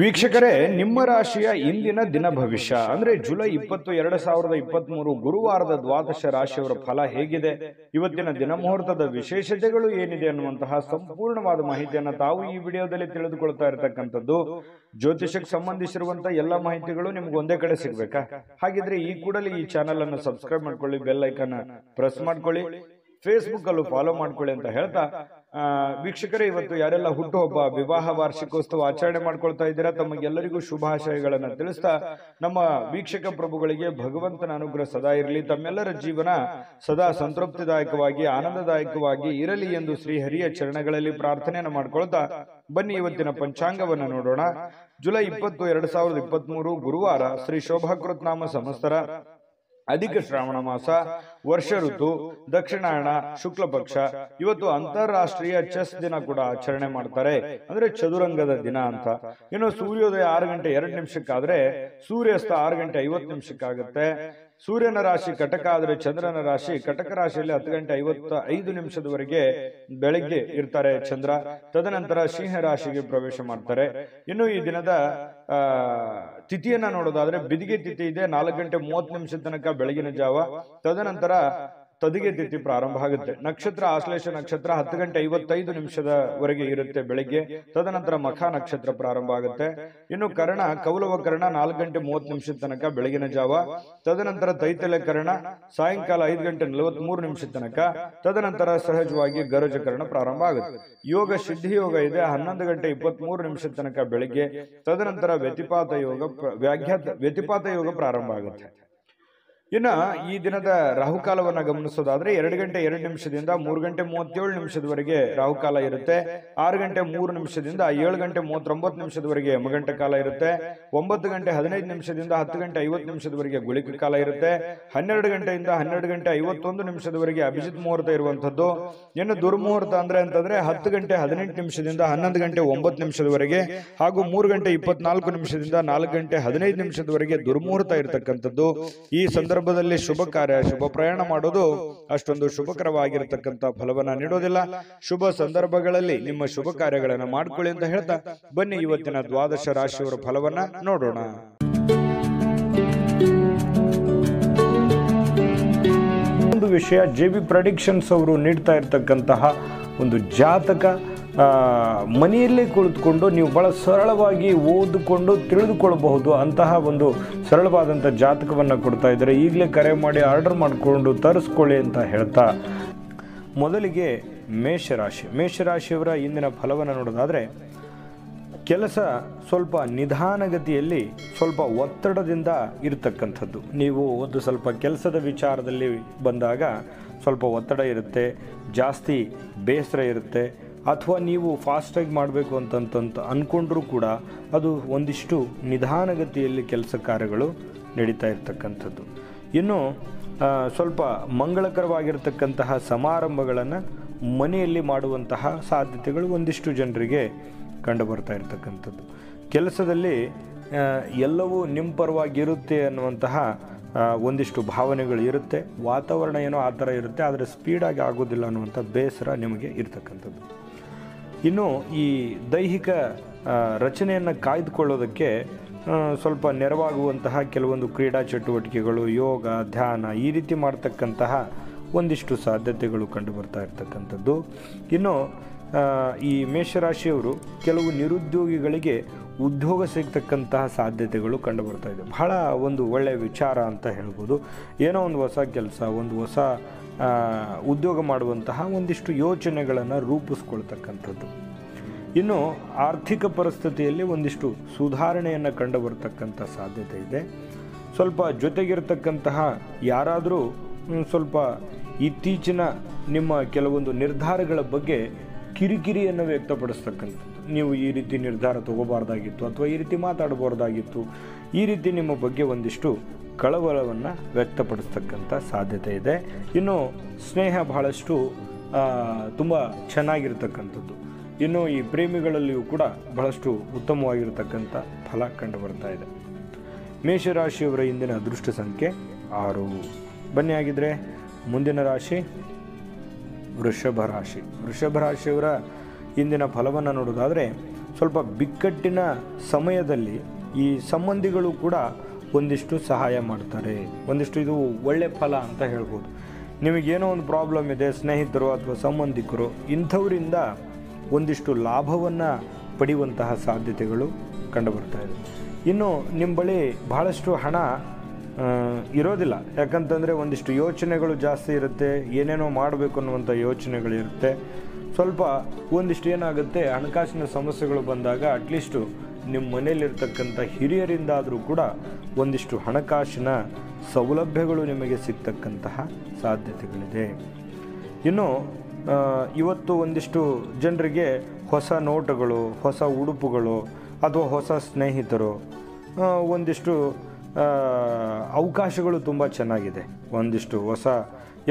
ವೀಕ್ಷಕರೇ, ನಿಮ್ಮ ರಾಶಿಯ ಇಂದಿನ ದಿನ ಭವಿಷ್ಯ, ಅಂದ್ರೆ ಜುಲೈ ಇಪ್ಪತ್ತು ಎರಡು ಸಾವಿರದ ಇಪ್ಪತ್ತ್ ಮೂರು ಗುರುವಾರದ ದ್ವಾದಶ ರಾಶಿಯವರ ಫಲ ಹೇಗಿದೆ? ಇವತ್ತಿನ ದಿನ ಮುಹೂರ್ತದ ವಿಶೇಷತೆಗಳು ಏನಿದೆ ಅನ್ನುವಂತಹ ಸಂಪೂರ್ಣವಾದ ಮಾಹಿತಿಯನ್ನು ತಾವು ಈ ವಿಡಿಯೋದಲ್ಲಿ ತಿಳಿದುಕೊಳ್ತಾ ಇರತಕ್ಕಂಥದ್ದು. ಜ್ಯೋತಿಷಕ್ಕೆ ಸಂಬಂಧಿಸಿರುವಂತಹ ಎಲ್ಲ ಮಾಹಿತಿಗಳು ನಿಮ್ಗೆ ಒಂದೇ ಕಡೆ ಸಿಗ್ಬೇಕಾ? ಹಾಗಿದ್ರೆ ಈ ಕೂಡಲೇ ಈ ಚಾನೆಲ್ ಅನ್ನು ಸಬ್ಸ್ಕ್ರೈಬ್ ಮಾಡ್ಕೊಳ್ಳಿ, ಬೆಲ್ ಐಕನ್ ಪ್ರೆಸ್ ಮಾಡ್ಕೊಳ್ಳಿ. ಫೇಸ್ಬುಕ್ ಅಲ್ಲೂ ಫಾಲೋ ಮಾಡ್ಕೊಳ್ಳಿ ಅಂತ ಹೇಳ್ತಾ ವೀಕ್ಷಕರೇ, ಇವತ್ತು ಯಾರೆಲ್ಲ ಹುಟ್ಟುಹಬ್ಬ, ವಿವಾಹ, ವಾರ್ಷಿಕೋತ್ಸವ ಆಚರಣೆ ಮಾಡ್ಕೊಳ್ತಾ ಇದ್ದೀರಾ, ತಮಗೆಲ್ಲರಿಗೂ ಶುಭಾಶಯಗಳನ್ನ ತಿಳಿಸ್ತಾ ನಮ್ಮ ವೀಕ್ಷಕ ಪ್ರಭುಗಳಿಗೆ ಭಗವಂತನ ಅನುಗ್ರಹ ಸದಾ ಇರಲಿ. ತಮ್ಮೆಲ್ಲರ ಜೀವನ ಸದಾ ಸಂತೃಪ್ತಿದಾಯಕವಾಗಿ, ಆನಂದದಾಯಕವಾಗಿ ಇರಲಿ ಎಂದು ಶ್ರೀಹರಿಯ ಚರಣಗಳಲ್ಲಿ ಪ್ರಾರ್ಥನೆಯನ್ನು ಮಾಡ್ಕೊಳ್ತಾ ಬನ್ನಿ ಇವತ್ತಿನ ಪಂಚಾಂಗವನ್ನು ನೋಡೋಣ. ಜುಲೈ ಇಪ್ಪತ್ತು, ಎರಡ್ ಸಾವಿರದ ಇಪ್ಪತ್ತ್ ಗುರುವಾರ ಶ್ರೀ ಶೋಭಾಕೃತ್ ಸಮಸ್ತರ ಅಧಿಕ ಶ್ರಾವಣ ಮಾಸ ವರ್ಷ ಋತು ದಕ್ಷಿಣಾಯಣ ಶುಕ್ಲ ಪಕ್ಷ ಇವತ್ತು ಅಂತಾರಾಷ್ಟ್ರೀಯ ಚೆಸ್ ದಿನ ಕೂಡ ಆಚರಣೆ ಮಾಡ್ತಾರೆ. ಅಂದ್ರೆ ಚದುರಂಗದ ದಿನ ಅಂತ. ಇನ್ನು ಸೂರ್ಯೋದಯ ಆರು ಗಂಟೆ ಎರಡು ನಿಮಿಷಕ್ಕಾದ್ರೆ ಸೂರ್ಯಾಸ್ತ ಆರು ಗಂಟೆ ಐವತ್ತು ನಿಮಿಷಕ್ಕಾಗುತ್ತೆ. ಸೂರ್ಯನ ರಾಶಿ ಕಟಕ ಆದ್ರೆ ಚಂದ್ರನ ರಾಶಿ ಕಟಕ ರಾಶಿಯಲ್ಲಿ ಹತ್ತು ಗಂಟೆ ಐವತ್ತ ಐದು ನಿಮಿಷದವರೆಗೆ ಬೆಳಗ್ಗೆ ಇರ್ತಾರೆ ಚಂದ್ರ. ತದನಂತರ ಸಿಂಹ ರಾಶಿಗೆ ಪ್ರವೇಶ ಮಾಡ್ತಾರೆ. ಇನ್ನು ಈ ದಿನದ ತಿಥಿಯನ್ನ ನೋಡೋದಾದ್ರೆ ಬಿದಿಗೆ ತಿಥಿ ಇದೆ ನಾಲ್ಕು ಗಂಟೆ ಮೂವತ್ತು ನಿಮಿಷದ ತನಕ ಬೆಳಗಿನ ಜಾವ. ತದನಂತರ ತದಿಗೆ ತಿಥಿ ಪ್ರಾರಂಭ ಆಗುತ್ತೆ. ನಕ್ಷತ್ರ ಆಶ್ಲೇಷ ನಕ್ಷತ್ರ ಹತ್ತು ಗಂಟೆ ಐವತ್ತೈದು ನಿಮಿಷದವರೆಗೆ ಇರುತ್ತೆ ಬೆಳಿಗ್ಗೆ. ತದನಂತರ ಮಖ ನಕ್ಷತ್ರ ಪ್ರಾರಂಭ ಆಗುತ್ತೆ. ಇನ್ನು ಕರ್ಣ ಕೌಲವ ಕರ್ಣ ನಾಲ್ಕು ಗಂಟೆ ಮೂವತ್ತು ನಿಮಿಷದ ತನಕ ಬೆಳಗಿನ ಜಾವ. ತದನಂತರ ದೈತಲೆ ಕರ್ಣ ಸಾಯಂಕಾಲ ಐದು ಗಂಟೆ ನಲವತ್ತ್ ಮೂರು ನಿಮಿಷದ ತನಕ. ತದನಂತರ ಸಹಜವಾಗಿ ಗರಜ ಕರ್ಣ ಪ್ರಾರಂಭ ಆಗುತ್ತೆ. ಯೋಗ, ಸಿದ್ಧಿ ಯೋಗ ಇದೆ. ಹನ್ನೊಂದು ಗಂಟೆ ಇಪ್ಪತ್ತ್ ಮೂರು ನಿಮಿಷದ ತನಕ ಬೆಳಿಗ್ಗೆ. ತದನಂತರ ವ್ಯತಿಪಾತ ಯೋಗ ವ್ಯಾಘ್ಯಾತ ವ್ಯತಿಪಾತ ಯೋಗ ಪ್ರಾರಂಭ ಆಗುತ್ತೆ. ಇನ್ನ ಈ ದಿನದ ರಾಹುಕಾಲವನ್ನು ಗಮನಿಸೋದಾದ್ರೆ ಎರಡು ಗಂಟೆ ಎರಡು ನಿಮಿಷದಿಂದ ಮೂರು ಗಂಟೆ ಮೂವತ್ತೇಳು ನಿಮಿಷದವರೆಗೆ ರಾಹುಕಾಲ ಇರುತ್ತೆ. ಆರು ಗಂಟೆ ಮೂರು ನಿಮಿಷದಿಂದ ಏಳು ಗಂಟೆ ಮೂವತ್ತೊಂಬತ್ತು ನಿಮಿಷದವರೆಗೆ ಯಮಗಂಟ ಕಾಲ ಇರುತ್ತೆ. ಒಂಬತ್ತು ಗಂಟೆ ಹದಿನೈದು ನಿಮಿಷದಿಂದ ಹತ್ತು ಗಂಟೆ ಐವತ್ತು ನಿಮಿಷದವರೆಗೆ ಗುಳಿಕ ಕಾಲ ಇರುತ್ತೆ. ಹನ್ನೆರಡು ಗಂಟೆಯಿಂದ ಹನ್ನೆರಡು ಗಂಟೆ ಐವತ್ತೊಂದು ನಿಮಿಷದವರೆಗೆ ಅಭಿಜಿತ್ ಮುಹೂರ್ತ ಇರುವಂಥದ್ದು. ಇನ್ನು ದುರ್ಮುಹೂರ್ತ ಅಂದ್ರೆ ಅಂತಂದ್ರೆ ಹತ್ತು ಗಂಟೆ ಹದಿನೆಂಟು ನಿಮಿಷದಿಂದ ಹನ್ನೊಂದು ಗಂಟೆ ಒಂಬತ್ತು ನಿಮಿಷದವರೆಗೆ ಹಾಗೂ ಮೂರು ಗಂಟೆ ಇಪ್ಪತ್ನಾಲ್ಕು ನಿಮಿಷದಿಂದ ನಾಲ್ಕು ಗಂಟೆ ಹದಿನೈದು ನಿಮಿಷದವರೆಗೆ ದುರ್ಮುಹೂರ್ತ ಇರತಕ್ಕಂಥದ್ದು. ಈ ಸಂದರ್ಭದಲ್ಲಿ ಶುಭ ಕಾರ್ಯ, ಶುಭ ಪ್ರಯಾಣ ಮಾಡೋದು ಅಷ್ಟೊಂದು ಶುಭಕರವಾಗಿರತಕ್ಕಂಥ ಫಲವನ್ನ ನೀಡೋದಿಲ್ಲ. ಶುಭ ಸಂದರ್ಭಗಳಲ್ಲಿ ನಿಮ್ಮ ಶುಭ ಕಾರ್ಯಗಳನ್ನ ಮಾಡ್ಕೊಳ್ಳಿ ಅಂತ ಹೇಳ್ತಾ ಬನ್ನಿ ಇವತ್ತಿನ ದ್ವಾದಶ ರಾಶಿಯವರ ಫಲವನ್ನ ನೋಡೋಣ. ಒಂದು ವಿಷಯ ಜೆ ಬಿ ಪ್ರಡಿಕ್ಷನ್ಸ್ ಅವರು ನೀಡ್ತಾ ಇರತಕ್ಕಂತಹ ಒಂದು ಜಾತಕ ಮನೆಯಲ್ಲೇ ಕುಳಿತುಕೊಂಡು ನೀವು ಬಹಳ ಸರಳವಾಗಿ ಓದಿಕೊಂಡು ತಿಳಿದುಕೊಳ್ಳಬಹುದು ಅಂತಹ ಒಂದು ಸರಳವಾದಂಥ ಜಾತಕವನ್ನು ಕೊಡ್ತಾ ಇದ್ದಾರೆ. ಈಗಲೇ ಕರೆ ಮಾಡಿ ಆರ್ಡರ್ ಮಾಡಿಕೊಂಡು ತರಿಸ್ಕೊಳ್ಳಿ ಅಂತ ಹೇಳ್ತಾ ಮೊದಲಿಗೆ ಮೇಷರಾಶಿ. ಮೇಷರಾಶಿಯವರ ಇಂದಿನ ಫಲವನ್ನು ನೋಡೋದಾದರೆ ಕೆಲಸ ಸ್ವಲ್ಪ ನಿಧಾನಗತಿಯಲ್ಲಿ ಸ್ವಲ್ಪ ಒತ್ತಡದಿಂದ ಇರತಕ್ಕಂಥದ್ದು. ನೀವು ಒಂದು ಸ್ವಲ್ಪ ಕೆಲಸದ ವಿಚಾರದಲ್ಲಿ ಬಂದಾಗ ಸ್ವಲ್ಪ ಒತ್ತಡ ಇರುತ್ತೆ, ಜಾಸ್ತಿ ಬೇಸರ ಇರುತ್ತೆ ಅಥವಾ ನೀವು ಫಾಸ್ಟಾಗಿ ಮಾಡಬೇಕು ಅಂತಂತಂತ ಅಂದ್ಕೊಂಡ್ರೂ ಕೂಡ ಅದು ಒಂದಿಷ್ಟು ನಿಧಾನಗತಿಯಲ್ಲಿ ಕೆಲಸ ಕಾರ್ಯಗಳು ನಡೀತಾ ಇರ್ತಕ್ಕಂಥದ್ದು. ಇನ್ನು ಸ್ವಲ್ಪ ಮಂಗಳಕರವಾಗಿರ್ತಕ್ಕಂತಹ ಸಮಾರಂಭಗಳನ್ನು ಮನೆಯಲ್ಲಿ ಮಾಡುವಂತಹ ಸಾಧ್ಯತೆಗಳು ಒಂದಿಷ್ಟು ಜನರಿಗೆ ಕಂಡು ಬರ್ತಾ ಇರ್ತಕ್ಕಂಥದ್ದು. ಕೆಲಸದಲ್ಲಿ ಎಲ್ಲವೂ ನಿಮ್ಮ ಪರವಾಗಿರುತ್ತೆ ಅನ್ನುವಂತಹ ಒಂದಿಷ್ಟು ಭಾವನೆಗಳು ಇರುತ್ತೆ. ವಾತಾವರಣ ಏನೋ ಆ ಥರ ಇರುತ್ತೆ, ಆದರೆ ಸ್ಪೀಡಾಗಿ ಆಗೋದಿಲ್ಲ ಅನ್ನುವಂಥ ಬೇಸರ ನಿಮಗೆ ಇರ್ತಕ್ಕಂಥದ್ದು. ಇನ್ನು ಈ ದೈಹಿಕ ರಚನೆಯನ್ನು ಕಾಯ್ದುಕೊಳ್ಳೋದಕ್ಕೆ ಸ್ವಲ್ಪ ನೆರವಾಗುವಂತಹ ಕೆಲವೊಂದು ಕ್ರೀಡಾ ಚಟುವಟಿಕೆಗಳು, ಯೋಗ, ಧ್ಯಾನ ಈ ರೀತಿ ಮಾಡ್ತಕ್ಕಂತಹ ಒಂದಿಷ್ಟು ಸಾಧ್ಯತೆಗಳು ಕಂಡು ಬರ್ತಾ ಇರ್ತಕ್ಕಂಥದ್ದು. ಇನ್ನು ಈ ಮೇಷರಾಶಿಯವರು ಕೆಲವು ನಿರುದ್ಯೋಗಿಗಳಿಗೆ ಉದ್ಯೋಗ ಸಿಗ್ತಕ್ಕಂತಹ ಸಾಧ್ಯತೆಗಳು ಕಂಡು ಬರ್ತಾ ಇದೆ. ಬಹಳ ಒಂದು ಒಳ್ಳೆಯ ವಿಚಾರ ಅಂತ ಹೇಳ್ಬೋದು. ಏನೋ ಒಂದು ಹೊಸ ಕೆಲಸ, ಒಂದು ಹೊಸ ಉದ್ಯೋಗ ಮಾಡುವಂತಹ ಒಂದಿಷ್ಟು ಯೋಚನೆಗಳನ್ನು ರೂಪಿಸ್ಕೊಳ್ತಕ್ಕಂಥದ್ದು. ಇನ್ನು ಆರ್ಥಿಕ ಪರಿಸ್ಥಿತಿಯಲ್ಲಿ ಒಂದಿಷ್ಟು ಸುಧಾರಣೆಯನ್ನು ಕಂಡು ಬರ್ತಕ್ಕಂಥ ಸಾಧ್ಯತೆ ಇದೆ. ಸ್ವಲ್ಪ ಜೊತೆಗಿರ್ತಕ್ಕಂತಹ ಯಾರಾದರೂ ಸ್ವಲ್ಪ ಇತ್ತೀಚಿನ ನಿಮ್ಮ ಕೆಲವೊಂದು ನಿರ್ಧಾರಗಳ ಬಗ್ಗೆ ಕಿರಿಕಿರಿಯನ್ನು ವ್ಯಕ್ತಪಡಿಸ್ತಕ್ಕಂಥದ್ದು. ನೀವು ಈ ರೀತಿ ನಿರ್ಧಾರ ತಗೋಬಾರ್ದಾಗಿತ್ತು ಅಥವಾ ಈ ರೀತಿ ಮಾತಾಡಬಾರ್ದಾಗಿತ್ತು, ಈ ರೀತಿ ನಿಮ್ಮ ಬಗ್ಗೆ ಒಂದಿಷ್ಟು ಕಳವಳವನ್ನು ವ್ಯಕ್ತಪಡಿಸ್ತಕ್ಕಂಥ ಸಾಧ್ಯತೆ ಇದೆ. ಇನ್ನು ಸ್ನೇಹ ಬಹಳಷ್ಟು ತುಂಬ ಚೆನ್ನಾಗಿರ್ತಕ್ಕಂಥದ್ದು. ಇನ್ನು ಈ ಪ್ರೇಮಿಗಳಲ್ಲಿಯೂ ಕೂಡ ಬಹಳಷ್ಟು ಉತ್ತಮವಾಗಿರತಕ್ಕಂಥ ಫಲ ಕಂಡು ಬರ್ತಾ ಇದೆ. ಮೇಷರಾಶಿಯವರ ಇಂದಿನ ಅದೃಷ್ಟ ಸಂಖ್ಯೆ ಆರು. ಬನ್ನಿ ಆಗಿದ್ರೆ ಮುಂದಿನ ರಾಶಿ ವೃಷಭ ರಾಶಿ. ವೃಷಭ ರಾಶಿಯವರ ಇಂದಿನ ಫಲವನ್ನು ನೋಡೋದಾದರೆ ಸ್ವಲ್ಪ ಬಿಕ್ಕಟ್ಟಿನ ಸಮಯದಲ್ಲಿ ಈ ಸಂಬಂಧಿಗಳು ಕೂಡ ಒಂದಿಷ್ಟು ಸಹಾಯ ಮಾಡ್ತಾರೆ. ಒಂದಿಷ್ಟು ಇದು ಒಳ್ಳೆ ಫಲ ಅಂತ ಹೇಳ್ಬೋದು. ನಿಮಗೇನೋ ಒಂದು ಪ್ರಾಬ್ಲಮ್ ಇದೆ, ಸ್ನೇಹಿತರು ಅಥವಾ ಸಂಬಂಧಿಕರು, ಇಂಥವರಿಂದ ಒಂದಿಷ್ಟು ಲಾಭವನ್ನು ಪಡೆಯುವಂತಹ ಸಾಧ್ಯತೆಗಳು ಕಂಡುಬರ್ತಾ ಇದೆ. ಇನ್ನು ನಿಮ್ಮ ಬಳಿ ಬಹಳಷ್ಟು ಹಣ ಇರೋದಿಲ್ಲ. ಯಾಕಂತಂದರೆ ಒಂದಿಷ್ಟು ಯೋಚನೆಗಳು ಜಾಸ್ತಿ ಇರುತ್ತೆ, ಏನೇನೋ ಮಾಡಬೇಕು ಅನ್ನುವಂಥ ಯೋಚನೆಗಳಿರುತ್ತೆ. ಸ್ವಲ್ಪ ಒಂದಿಷ್ಟು ಏನಾಗುತ್ತೆ, ಹಣಕಾಸಿನ ಸಮಸ್ಯೆಗಳು ಬಂದಾಗ ಅಟ್ಲೀಸ್ಟು ನಿಮ್ಮ ಮನೆಯಲ್ಲಿರ್ತಕ್ಕಂಥ ಹಿರಿಯರಿಂದಾದರೂ ಕೂಡ ಒಂದಿಷ್ಟು ಹಣಕಾಸಿನ ಸೌಲಭ್ಯಗಳು ನಿಮಗೆ ಸಿಗ್ತಕ್ಕಂತಹ ಸಾಧ್ಯತೆಗಳಿದೆ. ಇನ್ನು ಇವತ್ತು ಒಂದಿಷ್ಟು ಜನರಿಗೆ ಹೊಸ ನೋಟುಗಳು, ಹೊಸ ಉಡುಪುಗಳು ಅಥವಾ ಹೊಸ ಸ್ನೇಹಿತರು ಒಂದಿಷ್ಟು ಅವಕಾಶಗಳು ತುಂಬ ಚೆನ್ನಾಗಿದೆ. ಒಂದಿಷ್ಟು ಹೊಸ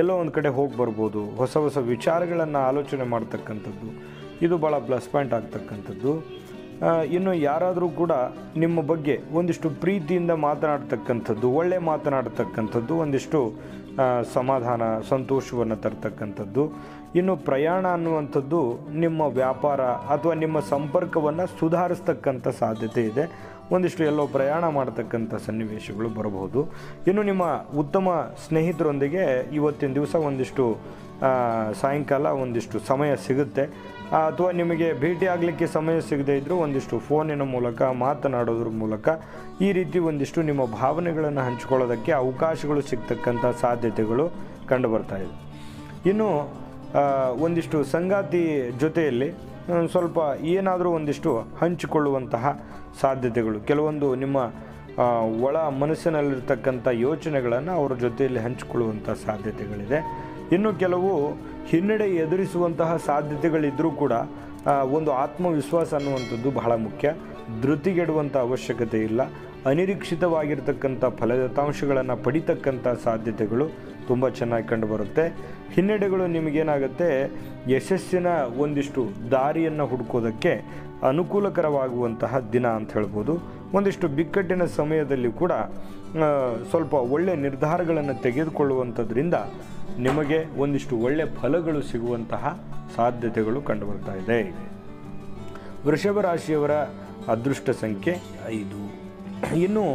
ಎಲ್ಲೋ ಒಂದು ಕಡೆ ಹೋಗಿ ಬರ್ಬೋದು, ಹೊಸ ಹೊಸ ವಿಚಾರಗಳನ್ನು ಆಲೋಚನೆ ಮಾಡ್ತಕ್ಕಂಥದ್ದು, ಇದು ಭಾಳ ಪ್ಲಸ್ ಪಾಯಿಂಟ್ ಆಗ್ತಕ್ಕಂಥದ್ದು. ಇನ್ನು ಯಾರಾದರೂ ಕೂಡ ನಿಮ್ಮ ಬಗ್ಗೆ ಒಂದಿಷ್ಟು ಪ್ರೀತಿಯಿಂದ ಮಾತನಾಡ್ತಕ್ಕಂಥದ್ದು, ಒಳ್ಳೆ ಮಾತನಾಡ್ತಕ್ಕಂಥದ್ದು ಒಂದಿಷ್ಟು ಸಮಾಧಾನ, ಸಂತೋಷವನ್ನು ತರ್ತಕ್ಕಂಥದ್ದು. ಇನ್ನು ಪ್ರಯಾಣ ಅನ್ನುವಂಥದ್ದು ನಿಮ್ಮ ವ್ಯಾಪಾರ ಅಥವಾ ನಿಮ್ಮ ಸಂಪರ್ಕವನ್ನು ಸುಧಾರಿಸ್ತಕ್ಕಂಥ ಸಾಧ್ಯತೆ ಇದೆ. ಒಂದಿಷ್ಟು ಎಲ್ಲೋ ಪ್ರಯಾಣ ಮಾಡ್ತಕ್ಕಂಥ ಸನ್ನಿವೇಶಗಳು ಬರಬಹುದು. ಇನ್ನು ನಿಮ್ಮ ಉತ್ತಮ ಸ್ನೇಹಿತರೊಂದಿಗೆ ಇವತ್ತಿನ ದಿವಸ ಒಂದಿಷ್ಟು ಸಾಯಂಕಾಲ ಒಂದಿಷ್ಟು ಸಮಯ ಸಿಗುತ್ತೆ. ಅಥವಾ ನಿಮಗೆ ಭೇಟಿ ಆಗಲಿಕ್ಕೆ ಸಮಯ ಸಿಗದೇ ಇದ್ದರೂ ಒಂದಿಷ್ಟು ಫೋನಿನ ಮೂಲಕ, ಮಾತನಾಡೋದ್ರ ಮೂಲಕ ಈ ರೀತಿ ಒಂದಿಷ್ಟು ನಿಮ್ಮ ಭಾವನೆಗಳನ್ನು ಹಂಚ್ಕೊಳ್ಳೋದಕ್ಕೆ ಅವಕಾಶಗಳು ಸಿಗ್ತಕ್ಕಂಥ ಸಾಧ್ಯತೆಗಳು ಕಂಡುಬರ್ತಾ ಇದೆ. ಇನ್ನು ಒಂದಿಷ್ಟು ಸಂಗಾತಿ ಜೊತೆಯಲ್ಲಿ ಸ್ವಲ್ಪ ಏನಾದರೂ ಒಂದಿಷ್ಟು ಹಂಚಿಕೊಳ್ಳುವಂತಹ ಸಾಧ್ಯತೆಗಳು. ಕೆಲವೊಂದು ನಿಮ್ಮ ಒಳ ಮನಸ್ಸಿನಲ್ಲಿರ್ತಕ್ಕಂಥ ಯೋಚನೆಗಳನ್ನು ಅವರ ಜೊತೆಯಲ್ಲಿ ಹಂಚಿಕೊಳ್ಳುವಂಥ ಸಾಧ್ಯತೆಗಳಿದೆ. ಇನ್ನು ಕೆಲವು ಹಿನ್ನಡೆ ಎದುರಿಸುವಂತಹ ಸಾಧ್ಯತೆಗಳಿದ್ದರೂ ಕೂಡ ಒಂದು ಆತ್ಮವಿಶ್ವಾಸ ಅನ್ನುವಂಥದ್ದು ಬಹಳ ಮುಖ್ಯ. ಧೃತಿಗೆಡುವಂಥ ಅವಶ್ಯಕತೆ ಇಲ್ಲ. ಅನಿರೀಕ್ಷಿತವಾಗಿರ್ತಕ್ಕಂಥ ಫಲಿತಾಂಶಗಳನ್ನು ಪಡಿತಕ್ಕಂಥ ಸಾಧ್ಯತೆಗಳು ತುಂಬ ಚೆನ್ನಾಗಿ ಕಂಡುಬರುತ್ತೆ. ಹಿನ್ನಡೆಗಳು ನಿಮಗೇನಾಗುತ್ತೆ? ಯಶಸ್ಸಿನ ಒಂದಿಷ್ಟು ದಾರಿಯನ್ನು ಹುಡುಕೋದಕ್ಕೆ ಅನುಕೂಲಕರವಾಗುವಂತಹ ದಿನ ಅಂತ ಹೇಳ್ಬೋದು. ಒಂದಿಷ್ಟು ಬಿಕ್ಕಟ್ಟಿನ ಸಮಯದಲ್ಲಿ ಕೂಡ ಸ್ವಲ್ಪ ಒಳ್ಳೆಯ ನಿರ್ಧಾರಗಳನ್ನು ತೆಗೆದುಕೊಳ್ಳುವಂಥದ್ರಿಂದ ನಿಮಗೆ ಒಂದಿಷ್ಟು ಒಳ್ಳೆಯ ಫಲಗಳು ಸಿಗುವಂತಹ ಸಾಧ್ಯತೆಗಳು ಕಂಡುಬರ್ತಾ ಇದೆ. ವೃಷಭ ರಾಶಿಯವರ ಅದೃಷ್ಟ ಸಂಖ್ಯೆ ಐದು. ಇನ್ನು